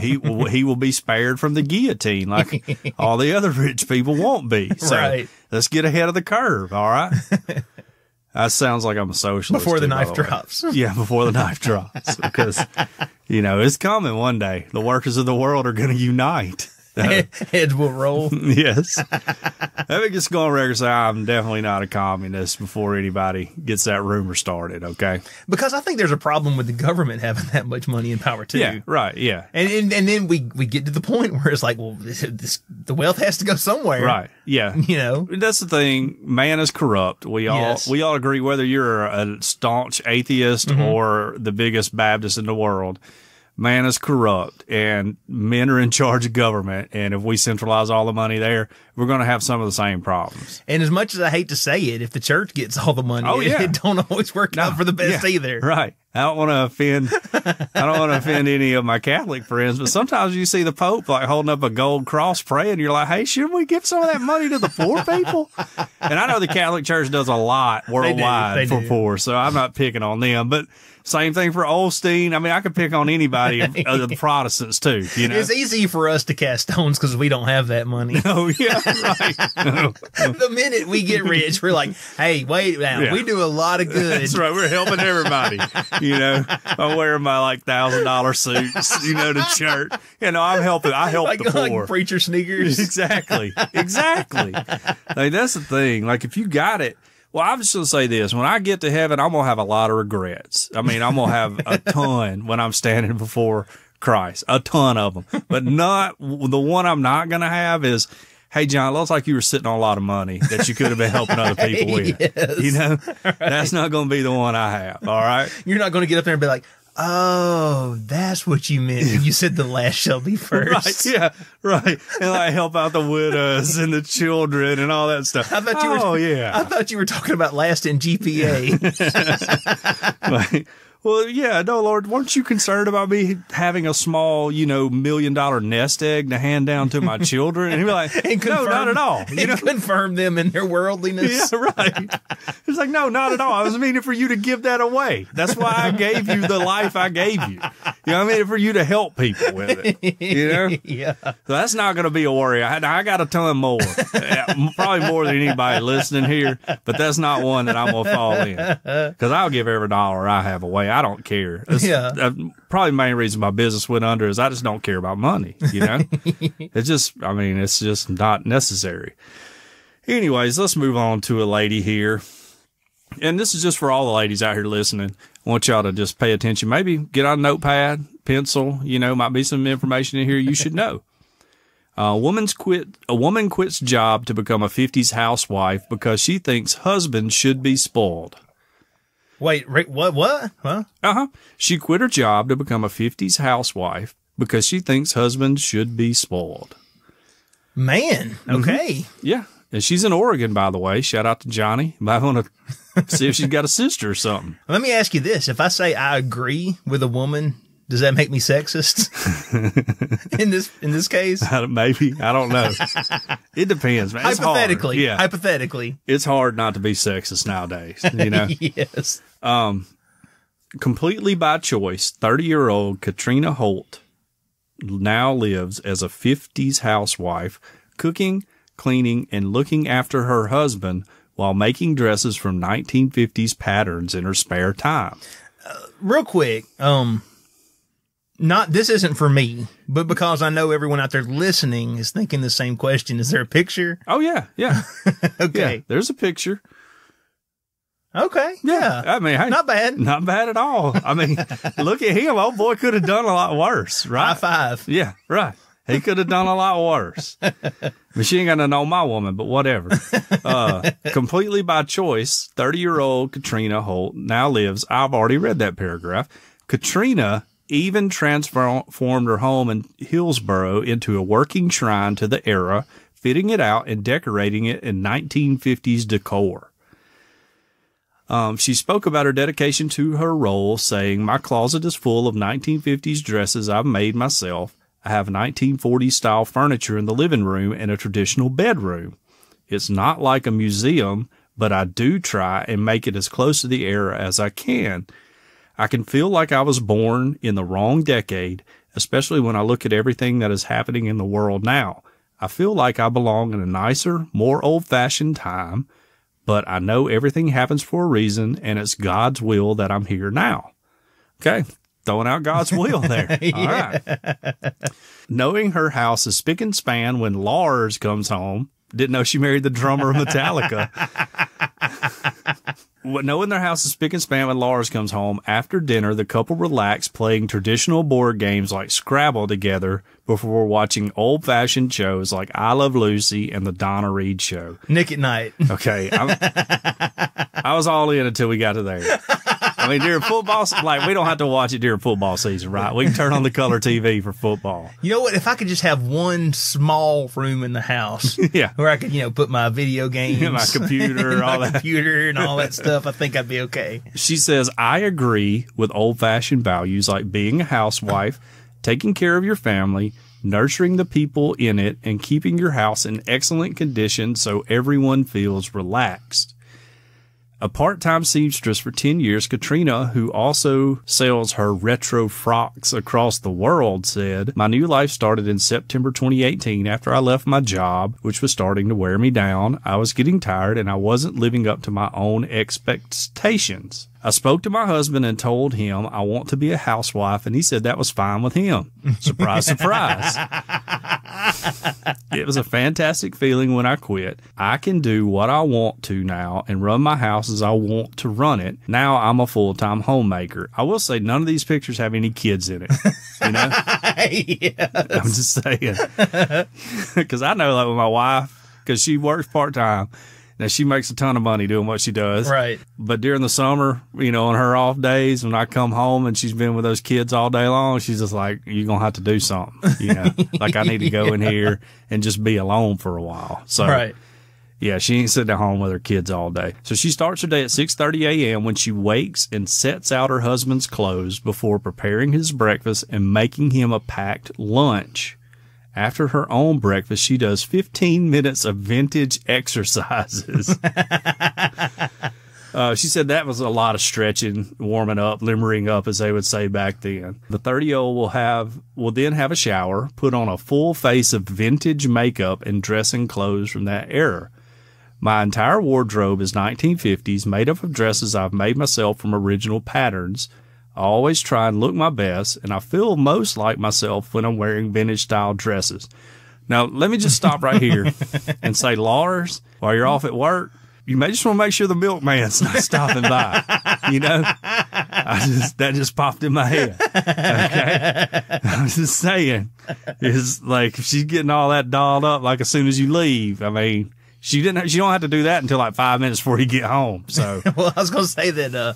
he will, he will be spared from the guillotine like all the other rich people won't be. So Right. let's get ahead of the curve. All right. That sounds like I'm a socialist. Before the too, knife way. drops. Yeah, before the knife drops. Because, you know, it's coming one day. The workers of the world are going to unite. Heads will roll. yes. Let me just go on record say I'm definitely not a communist before anybody gets that rumor started, okay? Because I think there's a problem with the government having that much money and power too. Yeah, right, yeah. And, and and then we we get to the point where it's like, well, this, this, the wealth has to go somewhere, Right. Yeah. You know, That's the thing. Man is corrupt. We all Yes. we all agree whether you're a staunch atheist Mm-hmm. or the biggest Baptist in the world. Man is corrupt and men are in charge of government. And if we centralize all the money there, we're going to have some of the same problems. and as much as I hate to say it, if the church gets all the money, Oh, it, yeah. it don't always work out for the best Yeah, either. Right. I don't want to offend. I don't want to offend any of my Catholic friends, but sometimes you see the Pope like holding up a gold cross praying. You're like, hey, shouldn't we give some of that money to the poor people? And I know the Catholic Church does a lot worldwide They for do. poor, so I'm not picking on them. But same thing for Osteen. I mean, I could pick on anybody of, of the Protestants too. You know. It's easy for us to cast stones because we don't have that money. Oh yeah, right. the minute we get rich, we're like, hey, wait now, Yeah. we do a lot of good. That's right. We're helping everybody. You know, I'm wearing my like thousand dollar suits, you know, to church. You know, I'm helping. I help Like, the like poor. preacher sneakers. exactly. Exactly. like that's the thing. Like if you got it. Well, I'm just gonna say this: when I get to heaven, I'm gonna have a lot of regrets. I mean, I'm gonna have a ton when I'm standing before Christ, a ton of them. But not the one I'm not gonna have is. Hey John, it looks like you were sitting on a lot of money that you could have been helping other people with. You know, that's not going to be the one I have. All right. You're not going to get up there and be like, oh, that's what you meant you said the last shall be first. Right. Yeah. Right. And like help out the widows and the children and all that stuff. I thought you were. oh I thought you were talking about last in GPA. Like, well, yeah. No, Lord, weren't you concerned about me having a small, you know, million dollar nest egg to hand down to my children? And he'd be like, and no, not at all. You know. confirm them in their worldliness. Yeah, right. It's like, no, not at all. I was meaning for you to give that away. That's why I gave you the life I gave you. You know, I mean for you to help people with it. You know, yeah. So that's not going to be a worry. I, I got a ton more, probably more than anybody listening here, but that's not one that I'm going to fall in because I'll give every dollar I have away. I don't care. It's, Yeah. uh, probably the main reason my business went under is I just don't care about money. You know, it's just, I mean, it's just not necessary. Anyways, let's move on to a lady here. And this is just for all the ladies out here listening. I want y'all to just pay attention. Maybe get on a notepad, pencil, you know, might be some information in here you should know. A woman's quit a woman quits job to become a 50s housewife because she thinks husband should be spoiled. Wait, Rick, what? What? Huh? Uh-huh. She quit her job to become a 50s housewife because she thinks husbands should be spoiled. Man. Okay. Yeah. And she's in Oregon, by the way. Shout out to Johnny. Might want to see if she's got a sister or something. Let me ask you this: If I say I agree with a woman Does that make me sexist in this in this case? Maybe I don't know. It depends, man. It's hard. hypothetically, yeah, hypothetically, it's hard not to be sexist nowadays. You know, yes. Um, completely by choice, 30 year old Katrina Holt now lives as a 50s housewife, cooking, cleaning, and looking after her husband while making dresses from 1950s patterns in her spare time. Real quick, um, not this isn't for me, but because I know everyone out there listening is thinking the same question. Is there a picture? Oh, yeah, yeah. yeah. Okay, There's a picture. okay, yeah, I mean, hey, not bad. Not bad at all. I mean, look at him. Old boy could have done a lot worse, High right? five. Yeah, right. He could have done a lot worse. But she ain't gonna know my woman, but whatever. Uh, completely by choice, 30 year old Katrina Holt now lives. I've already read that paragraph. Katrina even transformed her home in Hillsboro into a working shrine to the era, fitting it out and decorating it in 1950s decor. Um, she spoke about her dedication to her role, saying, My closet is full of 1950s dresses I've made myself. I have 1940s style furniture in the living room and a traditional bedroom. It's not like a museum, but I do try and make it as close to the era as I can. I can feel like I was born in the wrong decade, especially when I look at everything that is happening in the world now. I feel like I belong in a nicer, more old fashioned time, but I know everything happens for a reason and it's God's will that I'm here now. Okay. Throwing out God's will there. All right. Knowing her house is spick and span when Lars comes home. Didn't know she married the drummer of Metallica. Knowing their house is spick and span when Lars comes home, after dinner, the couple relax playing traditional board games like Scrabble together before watching old fashioned shows like I Love Lucy and The Donna Reed Show. Nick at night. Okay. I'm, I was all in until we got to there. I mean, during football, like, we don't have to watch it during football season, right? We can turn on the color TV for football. You know what? If I could just have one small room in the house Yeah. where I could, you know, put my video games, My computer, my all that. computer, and all that stuff, I think I'd be okay. She says, I agree with old fashioned values like being a housewife, taking care of your family, nurturing the people in it, and keeping your house in excellent condition so everyone feels relaxed. A part time seamstress for 10 years, Katrina, who also sells her retro frocks across the world, said, My new life started in September 2018 after I left my job, which was starting to wear me down. I was getting tired and I wasn't living up to my own expectations. I spoke to my husband and told him I want to be a housewife, and he said that was fine with him. Surprise, surprise. It was a fantastic feeling when I quit. I can do what I want to now and run my house as I want to run it. Now I'm a full time homemaker. I will say none of these pictures have any kids in it. You know, yeah. I'm just saying because I know like with my wife because she works part time. Now she makes a ton of money doing what she does. Right. But during the summer, you know, on her off days, when I come home and she's been with those kids all day long, she's just like, you're going to have to do something. You know, like I need to go in here and just be alone for a while. So, Right. yeah, she ain't sitting at home with her kids all day. So she starts her day at 6:30 a.m. when she wakes and sets out her husband's clothes before preparing his breakfast and making him a packed lunch. After her own breakfast, she does 15 minutes of vintage exercises. Uh, she said that was a lot of stretching, warming up, limbering up, as they would say back then. The 30 year old will have, will then have a shower, put on a full face of vintage makeup and dressing clothes from that era. My entire wardrobe is 1950s, made up of dresses I've made myself from original patterns. I always try and look my best, and I feel most like myself when I'm wearing vintage style dresses. Now, let me just stop right here and say, Lars, while you're off at work, you may just want to make sure the milkman's not stopping by. You know, I just that just popped in my head. Okay, I'm just saying, is like if she's getting all that dolled up, like as soon as you leave. I mean, she didn't. She don't have to do that until like five minutes before you get home. So Well, I was going to say that, uh,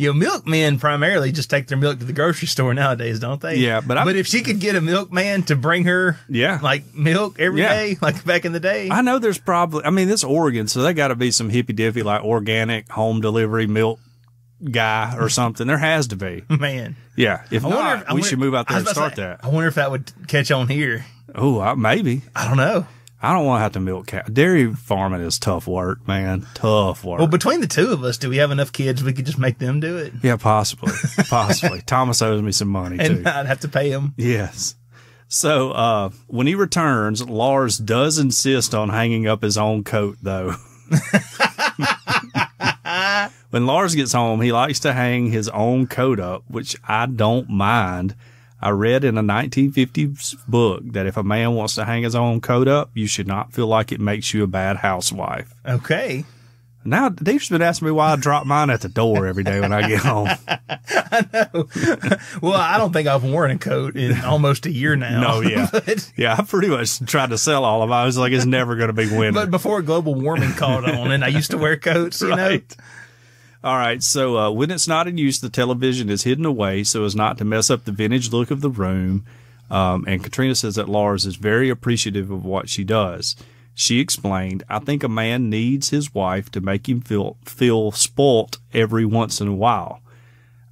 you know, milkmen primarily just take their milk to the grocery store nowadays, don't they? Yeah, but I'm- but if she could get a milkman to bring her, Yeah. like milk every Yeah. day, like back in the day, I know there's probably. I mean, this Oregon, so they got to be some hippy dippy like organic home delivery milk guy or something. There has to be. Man, Yeah. If I wonder not, if- I we wonder- should move out there and start say, that. I wonder if that would catch on here. Oh, maybe. I don't know. I don't want to have to milk cow. Dairy farming is tough work, man. Tough work. Well, between the two of us, do we have enough kids we could just make them do it yeah, possibly. possibly. Thomas owes me some money and too. not have to pay him. Yes. So uh, when he returns, Lars does insist on hanging up his own coat, though. when Lars gets home, he likes to hang his own coat up, which I don't mind. I read in a 1950s book that if a man wants to hang his own coat up, you should not feel like it makes you a bad housewife. Okay. Now, Dave's been asking me why I drop mine at the door every day when I get home. I know. well, I don't think I've worn a coat in almost a year now. No, yeah. but, Yeah, I pretty much tried to sell all of them. I was like, it's never going to be winter. but before global warming caught on, and I used to wear coats, you know. All right. So uh, when it's not in use, the television is hidden away so as not to mess up the vintage look of the room. Um, and Katrina says that Lars is very appreciative of what she does. She explained, "I think a man needs his wife to make him feel feel spoilt every once in a while.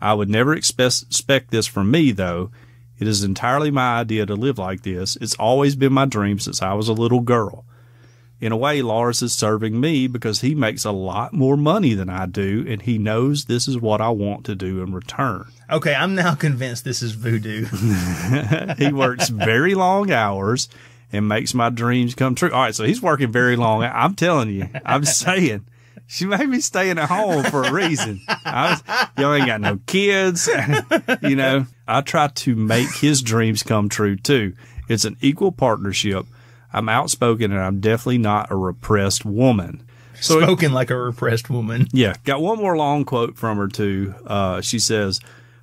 I would never expect expect this from me, though. It is entirely my idea to live like this. It's always been my dream since I was a little girl." In a way, Lars is serving me because he makes a lot more money than I do, and he knows this is what I want to do in return. Okay, I'm now convinced this is voodoo. He works very long hours and makes my dreams come true. All right, so he's working very long. I'm telling you, I'm saying. She may be staying at home for a reason. I was, you ain't got no kids. you know, I try to make his dreams come true too. It's an equal partnership. I'm outspoken and I'm definitely not a repressed woman. So Spoken like a repressed woman. yeah, got one more long quote from her too. Uh, she says,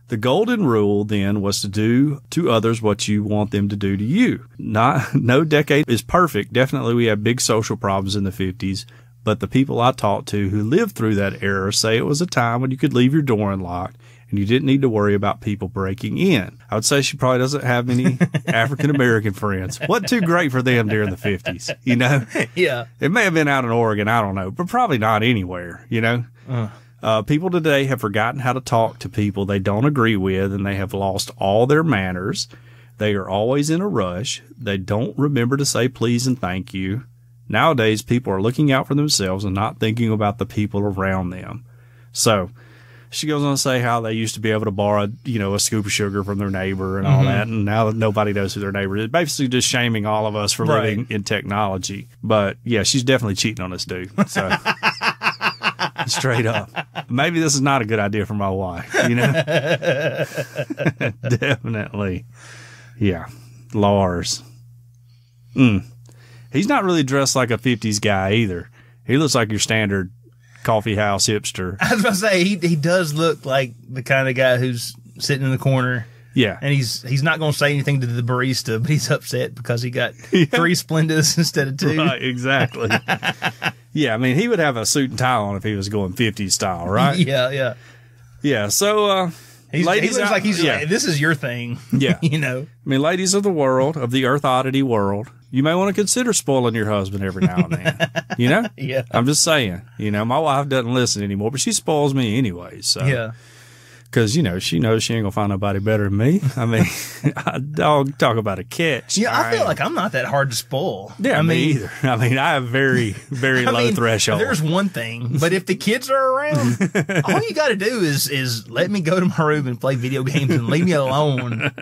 "The golden rule then was to do to others what you want them to do to you. Not no decade is perfect. Definitely, we have big social problems in the '50s, but the people I talked to who lived through that era say it was a time when you could leave your door unlocked." And you didn't need to worry about people breaking in. I would say she probably doesn't have many African American friends. What too great for them during the 50s, you know? Yeah. It may have been out in Oregon, I don't know, but probably not anywhere, you know? Uh, people today have forgotten how to talk to people they don't agree with and they have lost all their manners. They are always in a rush. They don't remember to say please and thank you. Nowadays, people are looking out for themselves and not thinking about the people around them. So, she goes on to say how they used to be able to borrow, you know, a scoop of sugar from their neighbor and all that, and now nobody knows who their neighbor is. Basically, just shaming all of us for Right. living in technology. But yeah, she's definitely cheating on this dude. So straight up, maybe this is not a good idea for my wife. You know, definitely. Yeah, Lars. Mm. He's not really dressed like a '50s guy either. He looks like your standard coffee house hipster. I was about to say he he does look like the kind of guy who's sitting in the corner Yeah. and he's he's not going to say anything to the barista, but he's upset because he got three Splendas instead of two. Right, exactly. yeah, I mean, he would have a suit and tie on if he was going 50s style, right? Yeah, yeah. Yeah, so, uh, He's, ladies he looks out- like he's yeah. like, this is your thing. Yeah. you know. I mean, ladies of the world, of the Earth Oddity world, you may want to consider spoiling your husband every now and then. you know? Yeah. I'm just saying, you know, my wife doesn't listen anymore, but she spoils me anyway. So, Yeah. Because, you know, she knows she ain't to find nobody better than me. I mean, I dog talk about a catch. Yeah, I feel like I'm not that hard to spoil. Yeah, I me mean, either. I mean, I have very, very I low mean, threshold. There's one thing, but if the kids are around, all you got to do is is let me go to my room and play video games and leave me alone.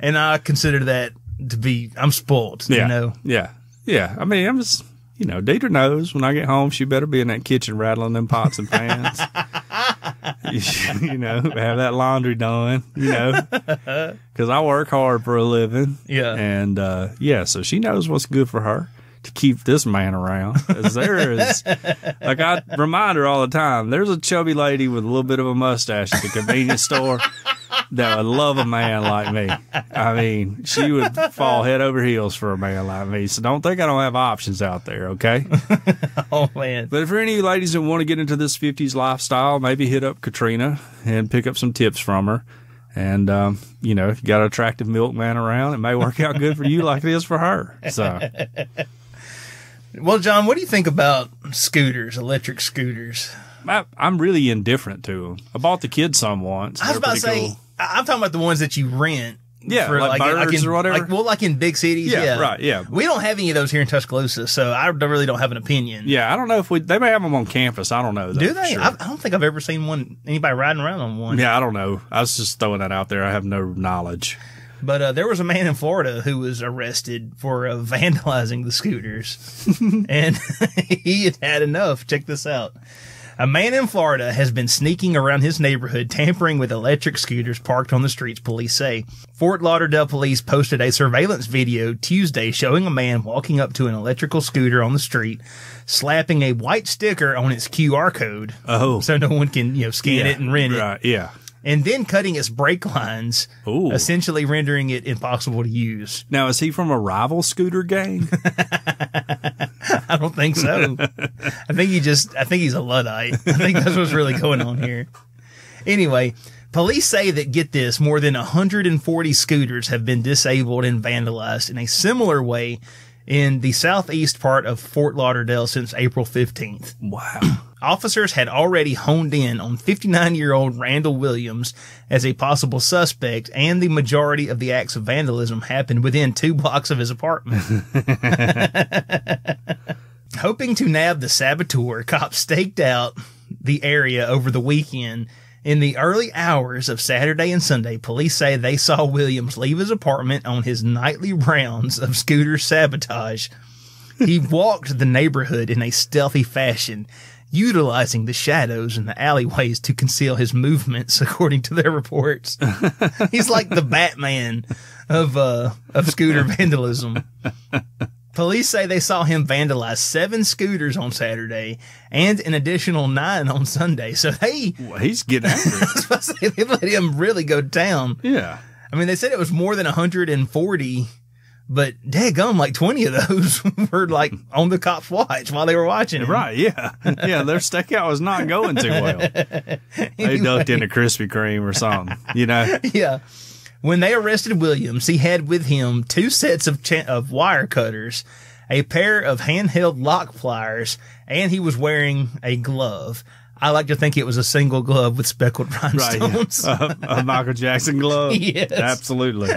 And I consider that to be I'm spoiled. Yeah. You know. Yeah. Yeah. I mean, I'm just, you know, Deidre knows when I get home, she better be in that kitchen rattling them pots and pans. you know, have that laundry done, you know, because I work hard for a living. Yeah. And, uh, yeah, so she knows what's good for her to keep this man around. there is, like I remind her all the time, there's a chubby lady with a little bit of a mustache at the convenience store that would love a man like me. I mean, she would fall head over heels for a man like me. So don't think I don't have options out there, okay? Oh man. But if for any ladies that want to get into this 50s lifestyle, maybe hit up Katrina and pick up some tips from her. And, um, you know, if you got an attractive milkman around, it may work out good for you like it is for her. So, Well, John, what do you think about scooters, electric scooters? I, I'm really indifferent to them. I bought the kids some once. I was about to say, cool. I'm talking about the ones that you rent. Yeah, like birds in, or whatever? Like, well, like in big cities. Yeah, Yeah, right, yeah. We don't have any of those here in Tuscaloosa, so I really don't have an opinion. Yeah, I don't know if we. They may have them on campus. I don't know. Though, Do they? sure. I, I don't think I've ever seen one. Anybody riding around on one. yeah, I don't know. I was just throwing that out there. I have no knowledge. But uh, there was a man in Florida who was arrested for uh, vandalizing the scooters, and he had had enough. Check this out. A man in Florida has been sneaking around his neighborhood, tampering with electric scooters parked on the streets, police say. Fort Lauderdale police posted a surveillance video Tuesday showing a man walking up to an electrical scooter on the street, slapping a white sticker on its QR code. Oh. So no one can, you know, scan it and rent it Right. Yeah. And then cutting its brake lines, Ooh. essentially rendering it impossible to use. Now is he from a rival scooter gang? I don't think so. I think he just, I think he's a Luddite. I think that's what's really going on here. Anyway, police say that, get this, more than 140 scooters have been disabled and vandalized in a similar way in the southeast part of Fort Lauderdale since April 15th. wow. Officers had already honed in on 59 year old Randall Williams as a possible suspect, and the majority of the acts of vandalism happened within two blocks of his apartment. Hoping to nab the saboteur, cops staked out the area over the weekend. In the early hours of Saturday and Sunday, police say they saw Williams leave his apartment on his nightly rounds of scooter sabotage. He walked the neighborhood in a stealthy fashion, utilizing the shadows in the alleyways to conceal his movements, according to their reports. He's like the Batman of uh, of scooter vandalism. Police say they saw him vandalize seven scooters on Saturday and an additional nine on Sunday. So they, Well, he's getting after it. I was about to say, they let him really go down. Yeah. I mean, they said it was more than 140, but daggum, like 20 of those were like on the cops' watch while they were watching. him. Right. Yeah. Yeah. Their stakeout was not going too well. They ducked into Krispy Kreme or something. You know. Yeah. When they arrested Williams, he had with him two sets of cha- of wire cutters, a pair of handheld lock pliers, and he was wearing a glove. I like to think it was a single glove with speckled Right. Yeah. rhinestones. Uh, a Michael Jackson glove. Yes. Absolutely.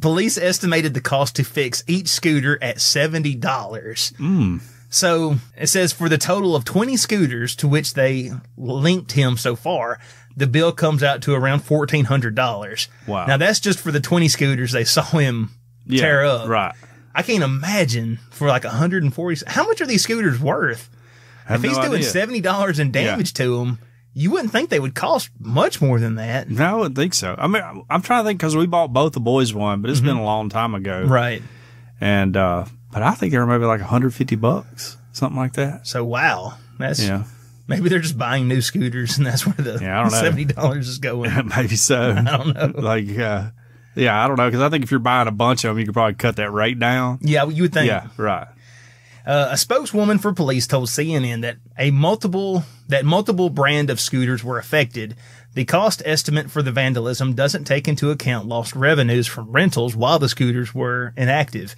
Police estimated the cost to fix each scooter at seventy dollars. Hmm. So it says for the total of twenty scooters to which they linked him so far, the bill comes out to around fourteen hundred dollars. Wow. Now that's just for the twenty scooters they saw him Yeah. tear up. Right. I can't imagine for like hundred and forty. How much are these scooters worth? If he's no doing idea. seventy dollars in damage to them, you wouldn't think they would cost much more than that. No, I wouldn't think so. I mean, I'm- trying to think because we bought both the boys one, but it's been a long time ago. Mm-hmm. Right. And, uh, but I think they were maybe like 150 bucks, something like that. So wow, that's Yeah. Maybe they're just buying new scooters, and that's where the Yeah, I don't know. seventy dollars is going. maybe so. I don't know. Like, uh, yeah, I don't know. Cause I think if you're buying a bunch of them, you could probably cut that rate down. Yeah, you would think. Yeah. Right. Uh, a spokeswoman for police told CNN that a multiple that multiple brand of scooters were affected. The cost estimate for the vandalism doesn't take into account lost revenues from rentals while the scooters were inactive.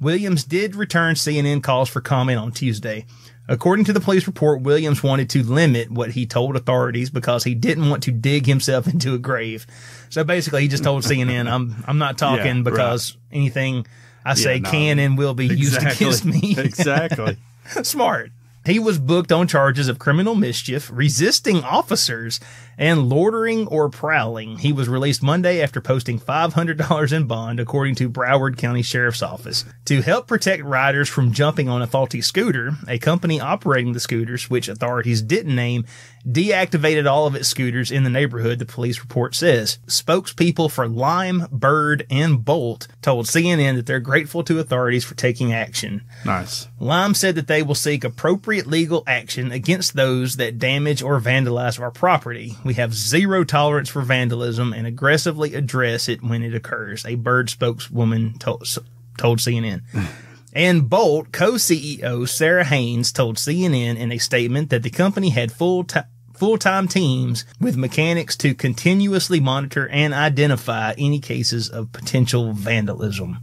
Williams did return CNN calls for comment on Tuesday. According to the police report, Williams wanted to limit what he told authorities because he didn't want to dig himself into a grave. So basically, he just told CNN, "I'm I'm not talking Yeah, because anything I say no. can and will be used against me." exactly. Smart. He was booked on charges of criminal mischief, resisting officers, and loitering or prowling. He was released Monday after posting $500 in bond, according to Broward County Sheriff's Office. To help protect riders from jumping on a faulty scooter, a company operating the scooters, which authorities didn't name, deactivated all of its scooters in the neighborhood, the police report says. Spokespeople for Lime, Bird, and Bolt told CNN that they're grateful to authorities for taking action. Nice. Lime said that they will seek appropriate legal action against those that damage or vandalize our property. We have zero tolerance for vandalism and aggressively address it when it occurs, a bird spokeswoman told, told CNN. And Bolt co-CEO Sarah Haynes told CNN in a statement that the company had full time full-time teams with mechanics to continuously monitor and identify any cases of potential vandalism.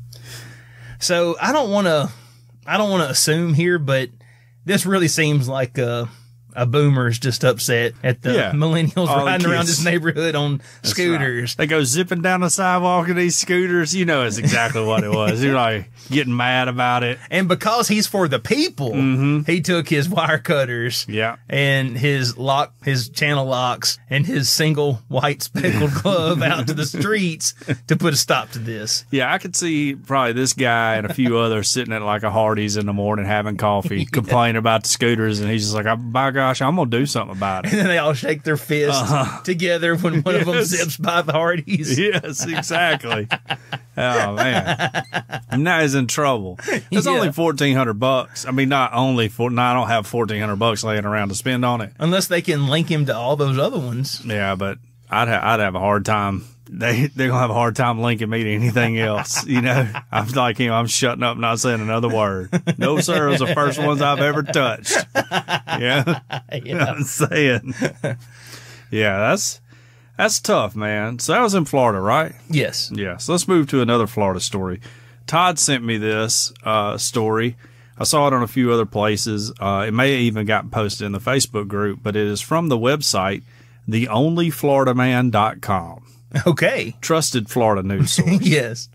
So I don't want to I don't want to assume here, but this really seems like a a boomer's just upset at the Yeah. millennials All riding around his neighborhood on That's scooters. right. They go zipping down the sidewalk in these scooters. You know, it's exactly what it was. You're like getting mad about it. And because he's for the people, he took his wire cutters Mm-hmm. Yeah. and his lock, his channel locks and his single white speckled glove out to the streets to put a stop to this. Yeah, I could see probably this guy and a few others sitting at like a Hardee's in the morning having coffee, complaining about the scooters, and he's just like, I "By gosh, I'm gonna do something about it." And then they all shake their fists together when one of them Uh-huh. Zips by the Hardee's. yes, exactly. Oh man, now he's in trouble. It's Yeah. only fourteen hundred bucks. I mean, not only for. No, I don't have fourteen hundred bucks laying around to spend on it. Unless they can link him to all those other ones. Yeah, but I'd ha- I'd have a hard time. They they're gonna have a hard time linking me to anything else. You know, I'm like him. I'm shutting up, not saying another word. No, sir. It was the first ones I've ever touched. Yeah, Yeah. I'm saying. Yeah, that's that's tough, man. So that was in Florida, right? Yes. Yeah. So let's move to another Florida story. Todd sent me this uh, story. I saw it on a few other places. Uh, it may have even gotten posted in the Facebook group, but it is from the website theonlyfloridaman.com. Okay. Trusted Florida news source. yes.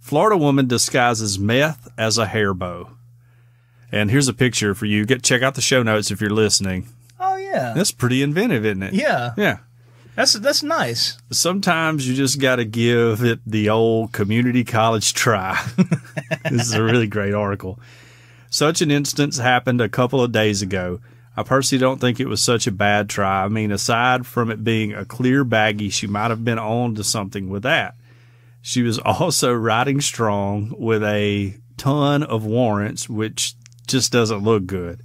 Florida woman disguises meth as a hair bow. And here's a picture for you. Get check out the show notes if you're listening. Oh yeah. That's pretty inventive, isn't it? yeah. Yeah. That's that's nice. sometimes you just got to give it the old community college try. this is a really great article. Such an instance happened a couple of days ago. I personally don't think it was such a bad try. I mean, aside from it being a clear baggie, she might have been on to something with that. She was also riding strong with a ton of warrants, which just doesn't look good.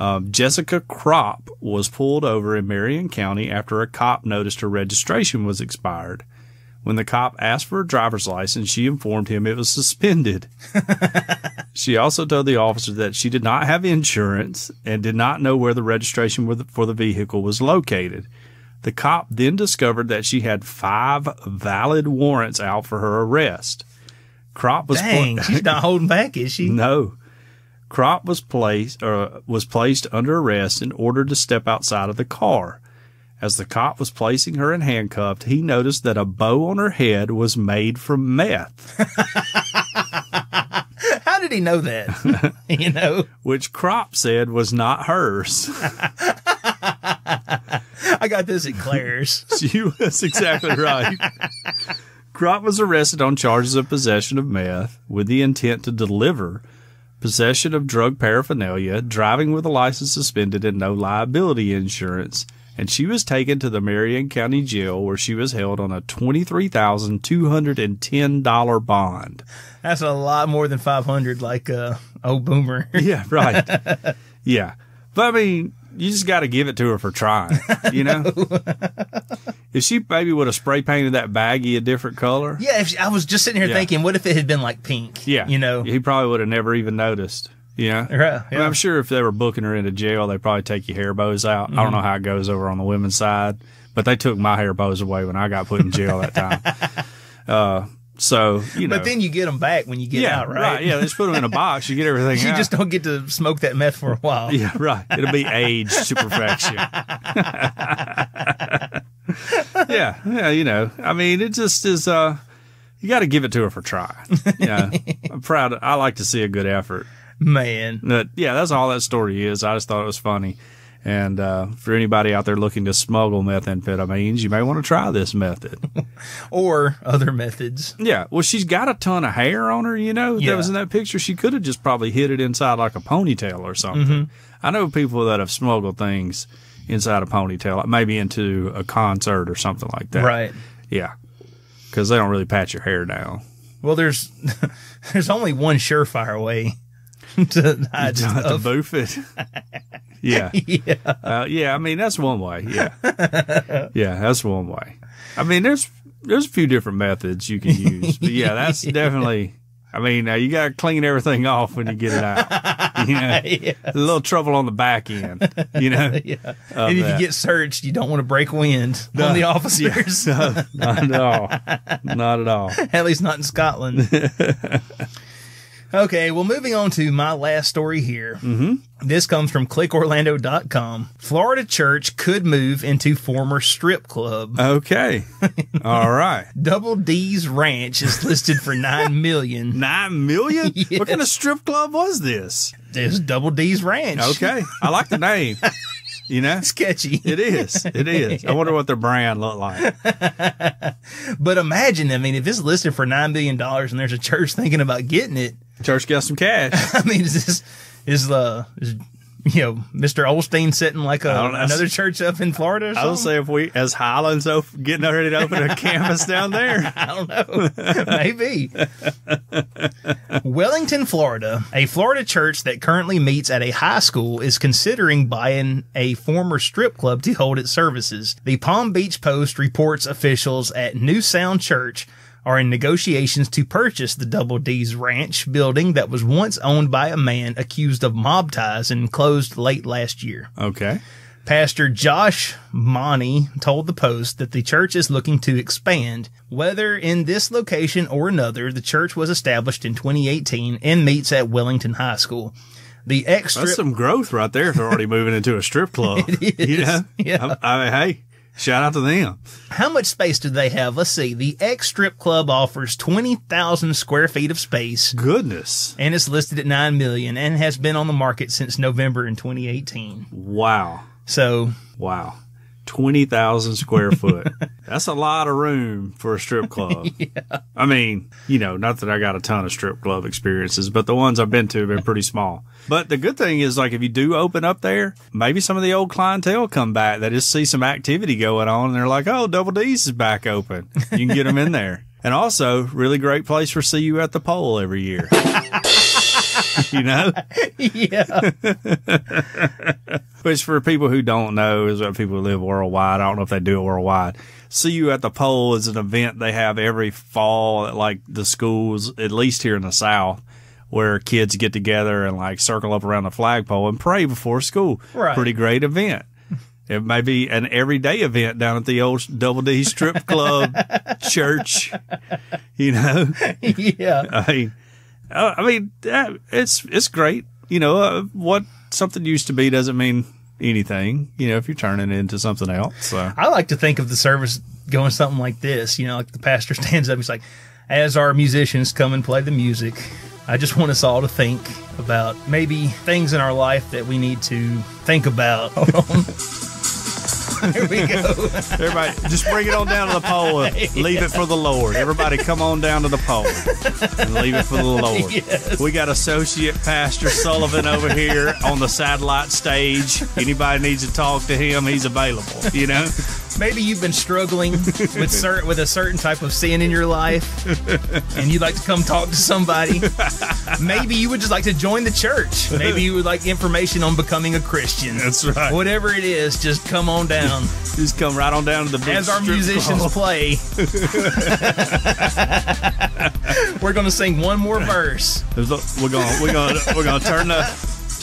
Um, Jessica Crop was pulled over in Marion County after a cop noticed her registration was expired. When the cop asked for a driver's license, she informed him it was suspended. she also told the officer that she did not have insurance and did not know where the registration for the- vehicle was located. The cop then discovered that she had five valid warrants out for her arrest. Crop was Dang, she's not holding back, is she? no. Crop was placed or uh, was placed under arrest and ordered to step outside of the car. As the cop was placing her in handcuffs, he noticed that a bow on her head was made from meth, How did he know that? you know, which Crop said was not hers. I got this at Claire's. She was exactly right. Crop was arrested on charges of possession of meth with the intent to deliver, possession of drug paraphernalia, driving with a license suspended, and no liability insurance. And she was taken to the Marion County Jail where she was held on a $23,210 bond. That's a lot more than five hundred, like uh, old Boomer. Yeah, right. yeah. But I mean, you just got to give it to her for trying, you know? if she maybe would have spray painted that baggie a different color. yeah, if she, I was just sitting here Yeah. thinking, what if it had been like pink? Yeah. you know, He probably would have never even noticed. Yeah. Right, I yeah. I'm sure if they were booking her into jail, they'd probably take your hair bows out. I Mm-hmm. don't know how it goes over on the women's side, but they took my hair bows away when I got put in jail that time. Uh, so, you know. but then you get them back when you get yeah, out, right? Yeah. They just put them in a box. You get everything You out. just don't get to smoke that meth for a while. Yeah, right. It'll be aged to perfection. yeah, yeah, you know. I mean, it just is. uh You got to give it to her for trying. Yeah, I'm proud. I like to see a good effort. Man, But yeah, that's all that story is. I just thought it was funny. And uh, for anybody out there looking to smuggle methamphetamines, you may want to try this method. or other methods. yeah, well, she's got a ton of hair on her. You know, Yeah. that was in that picture. She could have just probably hid it inside like a ponytail or something. I know people that have smuggled things inside a ponytail, maybe into a concert or something like that. Right. Yeah, because they don't really pat your hair down. Well, there's there's only one surefire way to hide to stuff. boof it. yeah. Yeah. Uh, yeah, I mean that's one way. Yeah, yeah, that's one way. I mean, there's there's a few different methods you can use, but yeah, that's definitely. I mean, uh, you got to clean everything off when you get it out. You know, Yeah. a little trouble on the back end. You know, Yeah. and if that. you get searched, you don't want to break wind on the officers. no, not at all, not at all. At least not in Scotland. Okay, well, moving on to my last story here. Mm-hmm. This comes from clickorlando.com. Florida church could move into former strip club. Okay. All right. Double D's Ranch is listed for nine million. Nine million? What kind of strip club was this? There's Double D's Ranch. Okay. I like the name. You know? Sketchy. It is. It is. I wonder what their brand looked like. But imagine, I mean, if it's listed for nine million dollars and there's a church thinking about getting it, Church got some cash. I mean, is this is the is, you know Mr. Olstein sitting like a, another church up in Florida? Or I would something? say if we, as Highlands, op- getting ready to open a campus down there. I don't know. Maybe. Wellington, Florida. A Florida church that currently meets at a high school is considering buying a former strip club to hold its services. The Palm Beach Post reports officials at New Sound Church are in negotiations to purchase the Double D's Ranch building that was once owned by a man accused of mob ties and closed late last year. Okay. Pastor Josh Monty told the Post that the church is looking to expand. Whether in this location or another, the church was established in 2018 and meets at Wellington High School. The ex That's some growth right there if they're already moving into a strip club. It is. You know? Yeah. I, I mean, hey, shout out to them. How much space do they have? Let's see. The X strip club offers 20,000 square feet of space Goodness. and it's listed at 9 million and has been on the market since November in 2018. Wow. So Wow. 20,000 square foot. That's a lot of room for a strip club. I mean, you know, not that I got a ton of strip club experiences, but the ones I've been to have been pretty small. But the good thing is, like, if you do open up there, maybe some of the old clientele come back. They just see some activity going on and they're like, oh, Double D's is back open. You can get them in there. And also, really great place for See You at the Pole every year. you know? yeah. Which for people who don't know is what people who live worldwide. I don't know if they do it worldwide. See you at the pole is an event they have every fall at like the schools, at least here in the South, where kids get together and like circle up around the flagpole and pray before school. Right. Pretty great event. It may be an everyday event down at the old Double D Strip Club church. You know, yeah. I mean, uh, I mean, uh, it's it's great. You know, uh, what something used to be doesn't mean anything. You know, if you're turning it into something else. So I like to think of the service going something like this. You know, like the pastor stands up, he's like, as our musicians come and play the music, I just want us all to think about maybe things in our life that we need to think about. We go. everybody, just bring it on down to the pole. And leave it for the Lord. Everybody, come on down to the pole and leave it for the Lord. Yes. We got Associate Pastor Sullivan over here on the satellite stage. Anybody needs to talk to him, he's available. You know. Maybe you've been struggling with certain with a certain type of sin in your life, and you'd like to come talk to somebody. Maybe you would just like to join the church. Maybe you would like information on becoming a Christian. That's right. Whatever it is, just come on down Just come right on down to the big as our musicians play. We're gonna sing one more verse. A- We're gonna we're gonna we're gonna turn the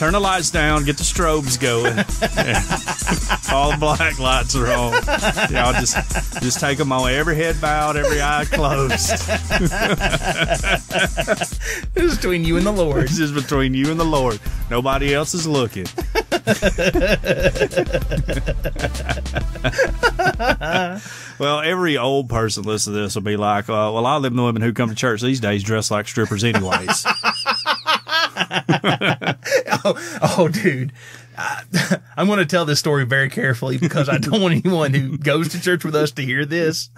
turn the lights down, get the strobes going. All the black lights are on. Y'all just just take them on. Every head bowed, every eye closed. This is between you and the Lord. This is between you and the Lord. Nobody else is looking. well, every old person listening to this will be like, uh, well, I live of the women who come to church these days dress like strippers anyways. Oh, oh, dude. I, I'm going to tell this story very carefully because I don't want anyone who goes to church with us to hear this.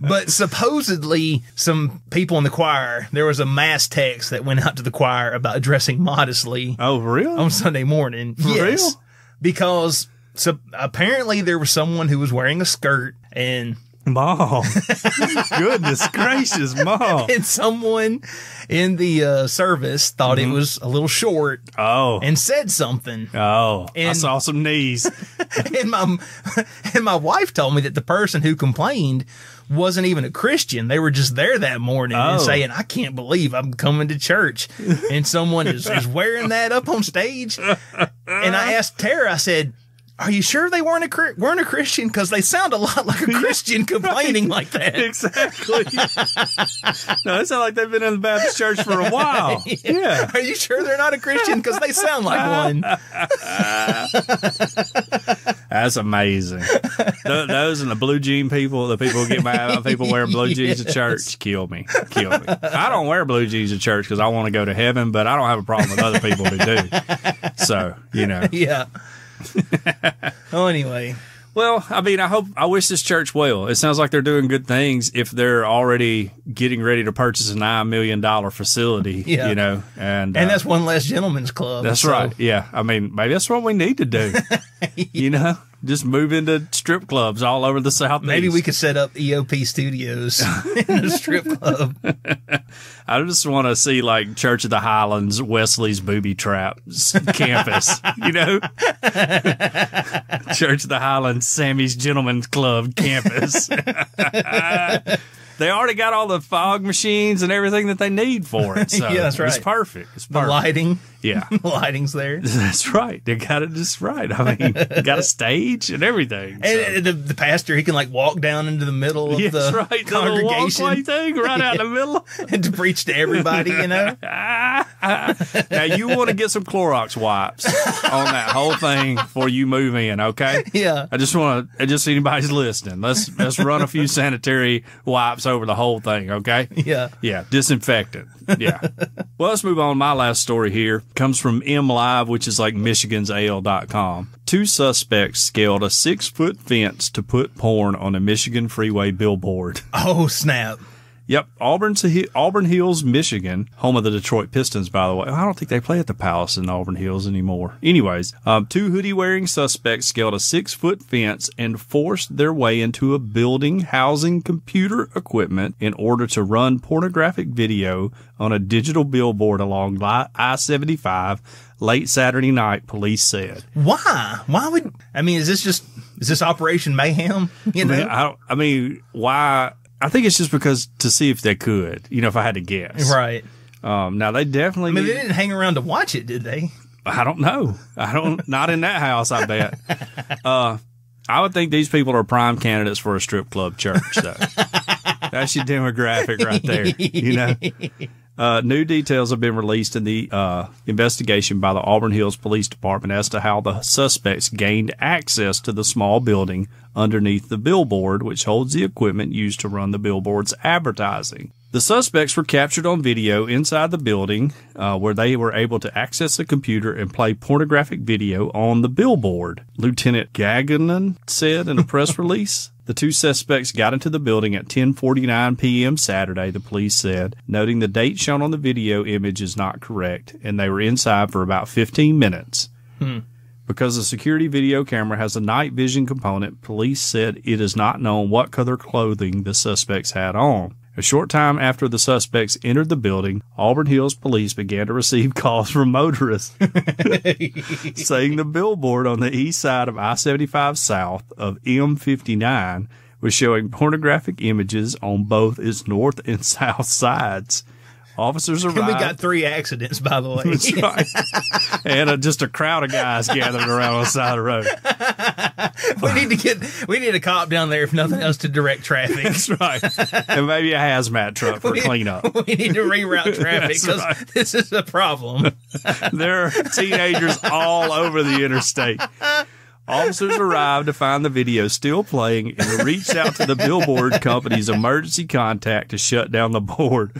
But supposedly, some people in the choir, there was a mass text that went out to the choir about dressing modestly oh, for real? on Sunday morning. yes. real? Because so apparently there was someone who was wearing a skirt and Mom. Goodness gracious, Mom. and someone in the uh, service thought it was a little short Oh. and said something. Oh, and, I saw some knees. and my and my wife told me that the person who complained wasn't even a Christian. They were just there that morning and Oh. saying, "I can't believe I'm coming to church," and someone is, is wearing that up on stage. And I asked Tara, I said. Are you sure they weren't a weren't a Christian? Because they sound a lot like a Christian complaining like that. Exactly. no, it sounds like they've been in the Baptist church for a while. Yeah. Are you sure they're not a Christian? Because they sound like one. That's amazing. Th- those and the blue jean people, the people who get mad about people wearing blue jeans to church, kill me. Kill me. I don't wear blue jeans to church because I want to go to heaven, but I don't have a problem with other people who do. So, you know. Yeah. oh, anyway. Well, I mean, I hope, I wish this church well. It sounds like they're doing good things if they're already getting ready to purchase a $9 million facility, Yeah. you know, and, And uh, that's one less gentleman's club. That's so- right. Yeah. I mean, maybe that's what we need to do. You know, just move into strip clubs all over the southeast. Maybe we could set up EOP studios in a strip club. I just want to see like Church of the Highlands, Wesley's Booby Traps campus. You know, Church of the Highlands, Sammy's Gentlemen's Club campus. They already got all the fog machines and everything that they need for it. So Yeah, that's right. It's perfect. It's perfect. The lighting, yeah. the lighting's there. That's right. They got it just right. I mean, got a stage and everything. so. And the, the pastor, he can like walk down into the middle of Yeah, the right. The congregation thing right out in the middle. and to preach to everybody, you know? now you want to get some Clorox wipes on that whole thing before you move in, okay? Yeah. I just want to, just anybody's listening. Let's let's run a few sanitary wipes over the whole thing, okay? Yeah. Yeah, disinfectant. Yeah. well, let's move on. My last story here comes from M Live, which is like Michigan's AL.com. Two suspects scaled a six foot fence to put porn on a Michigan freeway billboard. Oh, snap. Yep, Auburn, Auburn Hills, Michigan, home of the Detroit Pistons, by the way. I don't think they play at the Palace in Auburn Hills anymore. Anyways, um, two hoodie wearing suspects scaled a six foot fence and forced their way into a building housing computer equipment in order to run pornographic video on a digital billboard along I 75 late Saturday night, police said. Why? Why would, I mean, is this just, is this Operation Mayhem? You I know? mean, I, don't- I mean, why? I think it's just because to see if they could, you know, if I had to guess. right. Um, now they definitely. I mean, they didn't hang around to watch it, did they? I don't know. I don't. not in that house. I bet. Uh, I would think these people are prime candidates for a strip club church. Though that's your demographic right there. You know. Uh, new details have been released in the uh, investigation by the Auburn Hills Police Department as to how the suspects gained access to the small building underneath the billboard, which holds the equipment used to run the billboard's advertising. The suspects were captured on video inside the building, uh, where they were able to access the computer and play pornographic video on the billboard. Lieutenant Gagnon said in a press release. The two suspects got into the building at 10:49 p.m. Saturday, the police said, noting the date shown on the video image is not correct, and they were inside for about 15 minutes. Because the security video camera has a night vision component, police said it is not known what color clothing the suspects had on. A short time after the suspects entered the building, Auburn Hills police began to receive calls from motorists saying the billboard on the east side of I 75 south of M59 was showing pornographic images on both its north and south sides. Officers arrived. We got three accidents, by the way. That's right. and uh, just a crowd of guys gathered around on the side of the road. we need to get, we need a cop down there, if nothing else, to direct traffic. That's right. And maybe a hazmat truck for cleanup. we need to reroute traffic because right. this is a problem. There are teenagers all over the interstate. Officers arrived to find the video still playing and reached out to the billboard company's emergency contact to shut down the board.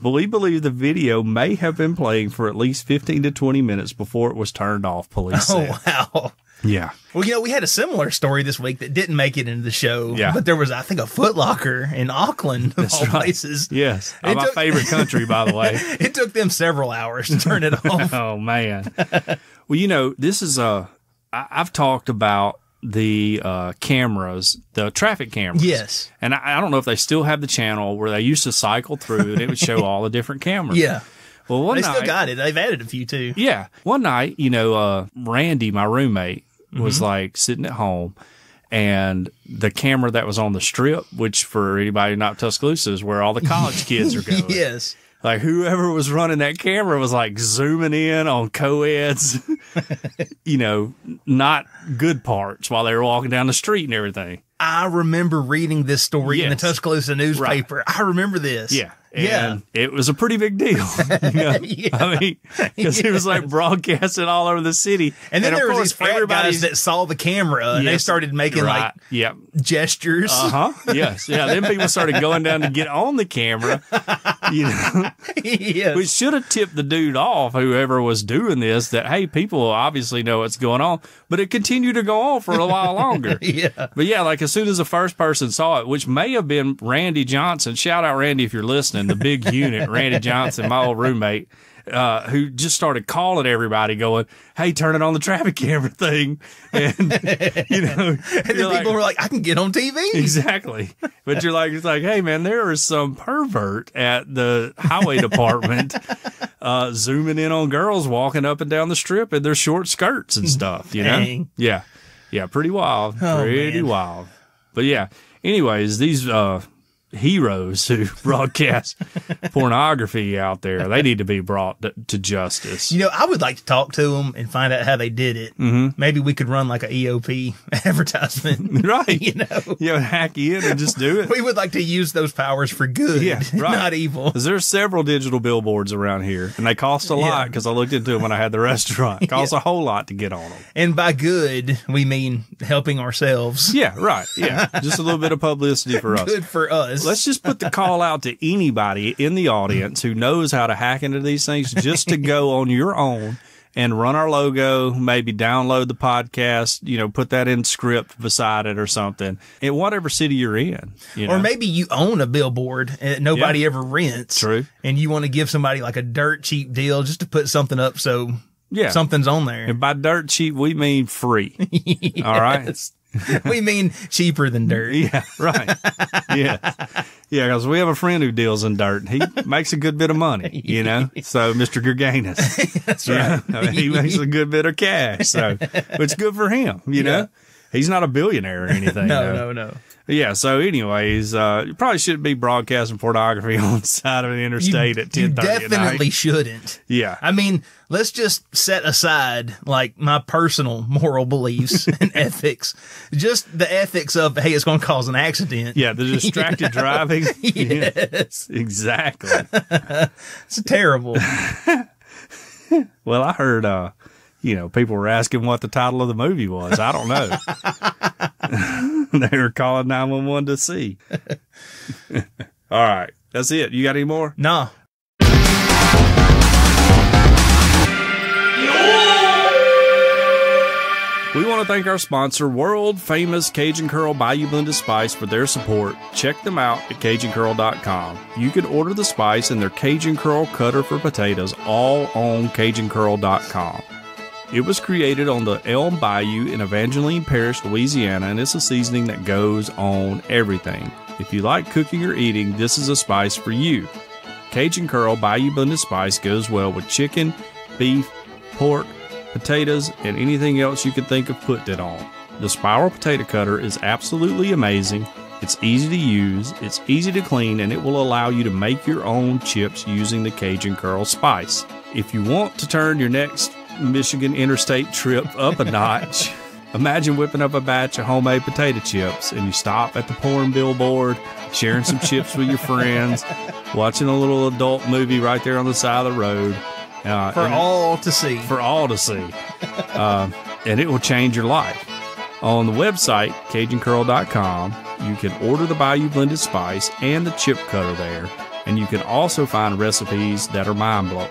But we believe the video may have been playing for at least 15 to 20 minutes before it was turned off, police said. Oh, wow. Yeah. Well, you know, we had a similar story this week that didn't make it into the show. Yeah. But there was, I think, a Foot Locker in Auckland, of all right. places. Yes. It my took- favorite country, by the way. It took them several hours to turn it off. Oh man. well, you know, this is uh, I I've talked about the uh, cameras, the traffic cameras. Yes. And I, I don't know if they still have the channel where they used to cycle through and it would show all the different cameras. Yeah. Well, one They night, still got it. They've added a few too. yeah, one night, you know, uh, Randy, my roommate, Mm-hmm. was like sitting at home. And the camera that was on the strip, which for anybody not Tuscaloosa is where all the college kids are going. Yes. Like whoever was running that camera was like zooming in on co-eds, you know, not good parts while they were walking down the street and everything. I remember reading this story in the Tuscaloosa newspaper. I remember this. Yeah. Yeah. It was a pretty big deal. you know? Yeah. I mean, because it was like broadcasting all over the city. And then of there was guys that saw the camera and they started making right. like Yep. gestures. Uh huh. Yes. Yeah. Then people started going down to get on the camera. You know, yes. we should have tipped the dude off, whoever was doing this, that hey, people obviously know what's going on. But it continued to go on for a while longer. yeah. But yeah, like as soon as the first person saw it, which may have been Randy Johnson, shout out Randy if you're listening, the big unit, Randy Johnson, my old roommate, uh, who just started calling everybody going, Hey, turn it on the traffic camera thing. And, you know, And then like- people were like, I can get on TV. Exactly. But you're like, it's like, hey man, there is some pervert at the highway department, uh, zooming in on girls walking up and down the strip in their short skirts and stuff, you know? Dang. Yeah. Yeah. Pretty wild. Oh, pretty man. wild. But yeah. Anyways, these, uh, heroes who broadcast pornography out there, they need to be brought to, to justice. You know, I would like to talk to them and find out how they did it. Mm-hmm. Maybe we could run like a EOP advertisement. right. you know, You know, hack in and just do it. we would like to use those powers for good, Yeah, right. not evil. There's several digital billboards around here, and they cost a lot Yeah. because I looked into them when I had the restaurant. It costs a whole lot to get on them. And by good, we mean helping ourselves. Yeah, right. Yeah, just a little bit of publicity for us. Good for us. Let's just put the call out to anybody in the audience who knows how to hack into these things just to go on your own and run our logo, maybe download the podcast, you know, put that in script beside it or something in whatever city you're in. You know? Or maybe you own a billboard and nobody Yeah. ever rents. True. And you want to give somebody like a dirt cheap deal just to put something up so Yeah. something's on there. And by dirt cheap, we mean free. All right. We mean cheaper than dirt. Yeah, right. yeah. Yeah, because we have a friend who deals in dirt. and He makes a good bit of money, you know? So, Mr. Gerganus. That's Yeah. right. I mean, he makes a good bit of cash. So, it's good for him, you Yeah. know? He's not a billionaire or anything. No, though. no, no. Yeah. So, anyways, uh, you probably shouldn't be broadcasting pornography on the side of an interstate at you 10 30 definitely shouldn't. Yeah. I mean, let's just set aside like my personal moral beliefs and ethics. Just the ethics of hey, it's going to cause an accident. yeah. The distracted driving. Yeah, Yes, exactly. it's terrible. Well, I heard, uh, you know, people were asking what the title of the movie was. I don't know. they were calling 911 to see. All right. That's it. You got any more? nah, We want to thank our sponsor, world famous Cajun Curl Bayou Blended Spice, for their support. Check them out at CajunCurl.com. You can order the spice in their Cajun Curl cutter for potatoes, all on CajunCurl.com. It was created on the Elm Bayou in Evangeline Parish, Louisiana, and it's a seasoning that goes on everything. If you like cooking or eating, this is a spice for you. Cajun Curl Bayou Blended Spice goes well with chicken, beef, pork, potatoes, and anything else you can think of putting it on. The spiral potato cutter is absolutely amazing. It's easy to use, it's easy to clean, and it will allow you to make your own chips using the Cajun Curl spice. If you want to turn your next Michigan interstate trip up a notch, imagine whipping up a batch of homemade potato chips and you stop at the porn billboard, sharing some chips with your friends, watching a little adult movie right there on the side of the road. Uh, for all to see. for all to see. Um, and it will change your life. On the website, CajunCurl.com, you can order the Bayou Blended Spice and the chip cutter there. And you can also find recipes that are mind blowing.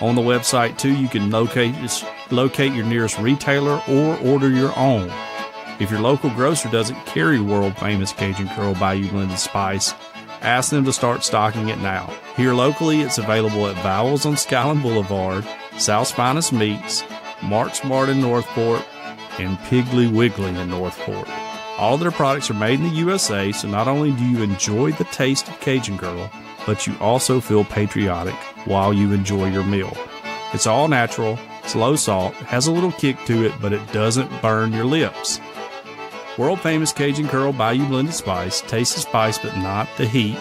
On the website, too, you can locate, locate your nearest retailer or order your own. If your local grocer doesn't carry world famous Cajun Curl Bayou Blended Spice, ask them to start stocking it now. Here locally, it's available at Vowels on Skyland Boulevard, South's Finest Meats, Mark's Mart in Northport, and Piggly Wiggly in Northport. All their products are made in the USA, so not only do you enjoy the taste of Cajun Curl, but you also feel patriotic while you enjoy your meal. It's all natural, it's low salt, has a little kick to it, but it doesn't burn your lips. World famous Cajun Curl Bayou Blended Spice tastes the spice but not the heat.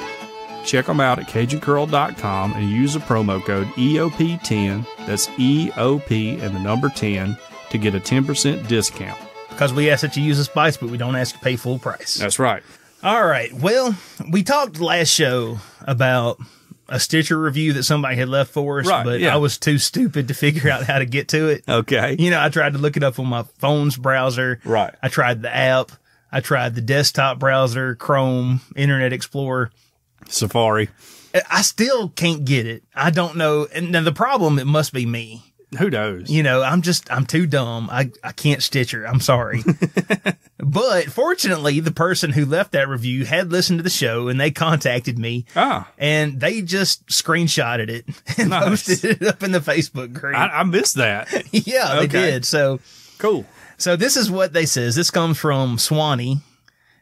check them out at CajunCurl.com and use the promo code EOP10. That's EOP and the number 10 to get a 10% discount. Because we ask that you use the spice, but we don't ask you to pay full price. That's right. All right. Well, we talked last show about a Stitcher review that somebody had left for us, Right, but yeah. I was too stupid to figure out how to get to it. Okay. You know, I tried to look it up on my phone's browser. Right. I tried the app. I tried the desktop browser, Chrome, Internet Explorer. Safari. I still can't get it. I don't know. And now the problem, it must be me. Who knows? You know, I'm just, I'm too dumb. I, I can't Stitcher. I'm sorry. but fortunately, the person who left that review had listened to the show and they contacted me Ah, and they just screenshotted it and Nice. posted it up in the Facebook group. I, I missed that. yeah, they did. So, Cool. so this is what they says. This comes from Swanee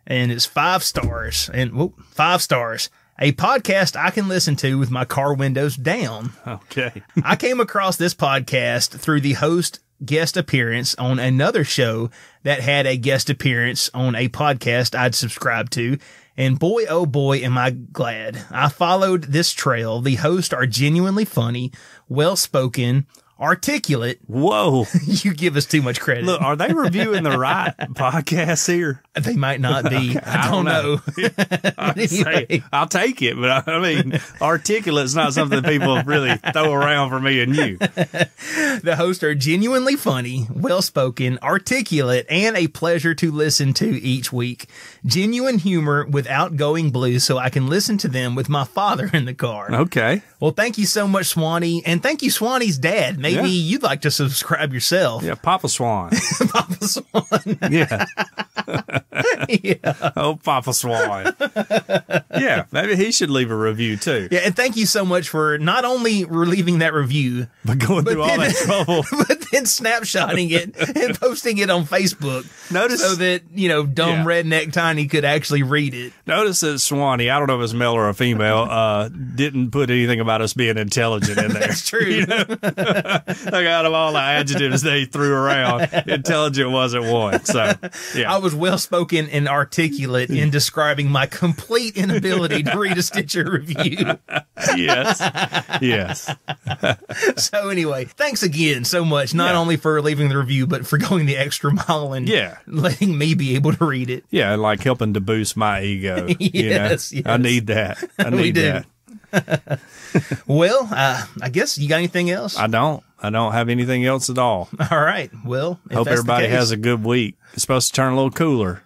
and it's five stars and whoop, five stars. A podcast I can listen to with my car windows down. Okay. I came across this podcast through the host guest appearance on another show that had a guest appearance on a podcast I'd subscribed to. And boy, oh boy, am I glad. I followed this trail. The hosts are genuinely funny, well spoken, articulate. Whoa. You give us too much credit. Look, are they reviewing the right podcast here? they might not be. I don't, know. I'd say, I'll take it, but I mean, articulate's not something people really throw around for me and you. The hosts are genuinely funny, well spoken, articulate, and a pleasure to listen to each week. Genuine humor without going blue, so I can listen to them with my father in the car. Okay. Well, thank you so much, Swanee, and thank you, Swanee's dad. Maybe Yeah. you'd like to subscribe yourself. Yeah, Papa Swan. Papa Swan. Yeah. yeah. Oh, Papa Swan. Yeah, maybe he should leave a review too. Yeah, and thank you so much for not only relieving that review, But going through all that trouble. but then snapshotting it and posting it on Facebook. Notice- so that, you know, dumb Yeah. redneck Tiny could actually read it. Notice that Swanee, I don't know if it's male or a female, uh, didn't put anything about us being intelligent in there. That's true. like out of all the adjectives they threw around, intelligent wasn't one. So yeah. I was well spoken and articulate in describing my complete inability to read a Stitcher review. yes. Yes. So anyway, thanks again so much, not Yeah. only for leaving the review, but for going the extra mile and Yeah. letting me be able to read it. Yeah, and like helping to boost my ego. you Yes, know? yes. I need that. I need that. Well, uh, I guess you got anything else? I don't. I don't have anything else at all. All right. Well, Hope everybody case- has a good week. It's supposed to turn a little cooler.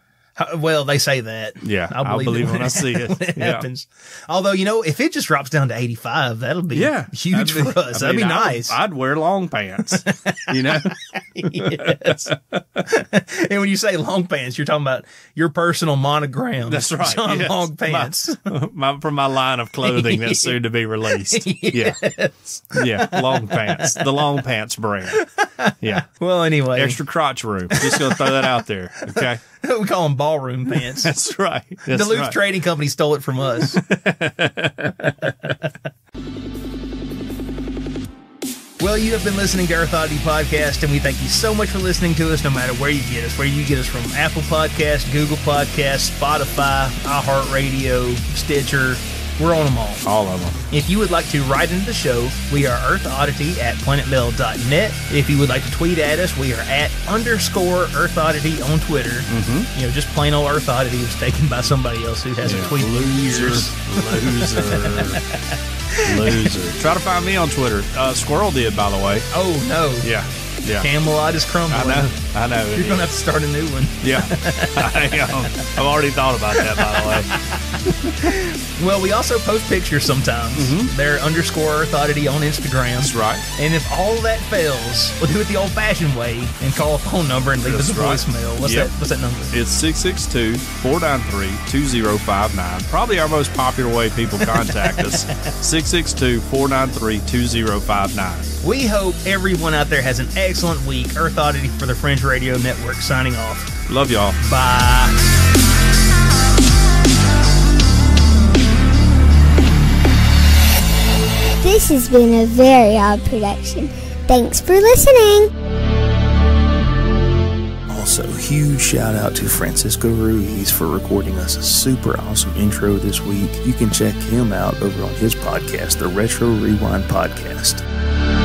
Well, they say that. Yeah, I'll I'll believe, believe it when I see it. it Yeah. happens. Although, you know, if it just drops down to 85, that'll be Yeah. huge be- for us. I That'd mean, be I'd- nice. I'd, wear long pants. you know? yes. and when you say long pants, you're talking about your personal monogram. That's right. John yes. Long Pants. My, my, from my line of clothing that's soon to be released. Yeah. Yeah. Long pants. The long pants brand. Yeah. well, anyway, Extra crotch room. Just going to throw that out there. Okay. we call them ballroom pants. That's right. That's Duluth right. Trading Company stole it from us. well, you have been listening to Earth Oddity Podcast, and we thank you so much for listening to us, no matter where you get us. Where you get us from Apple Podcast, Google Podcast, Spotify, iHeartRadio, Stitcher. We're on them all. All of them. If you would like to write into the show, we are Earth Oddity at planetmail.net. If you would like to tweet at us, we are at underscore Earth Oddity on Twitter. Mm-hmm. You know, just plain old Earth Oddity was taken by somebody else who hasn't tweeted in years. Loser. Loser. Try to find me on Twitter. Uh, Squirrel did, by the way. Oh no, Yeah. Yeah. Camelot is crumbling. I know. I know. You're gonna have to start a new one. Yeah. I am. I've already thought about that, by the way. Well, we also post pictures sometimes. Mm-hmm. They're underscore Earth on Instagram. That's right. And if all that fails, we'll do it the old-fashioned way and call a phone number and leave us a That's right. voicemail. What's Yep. that? What's that number? It's 662 493 2059. Probably our most popular way people contact us. 662 493 2059. We hope everyone out there has an excellent week. Earth Oddity for the Fringe Radio Network signing off. Love y'all. Bye. This has been a very odd production. Thanks for listening. Also, huge shout out to Francisco Ruiz for recording us a super awesome intro this week. You can check him out over on his podcast, the Retro Rewind Podcast.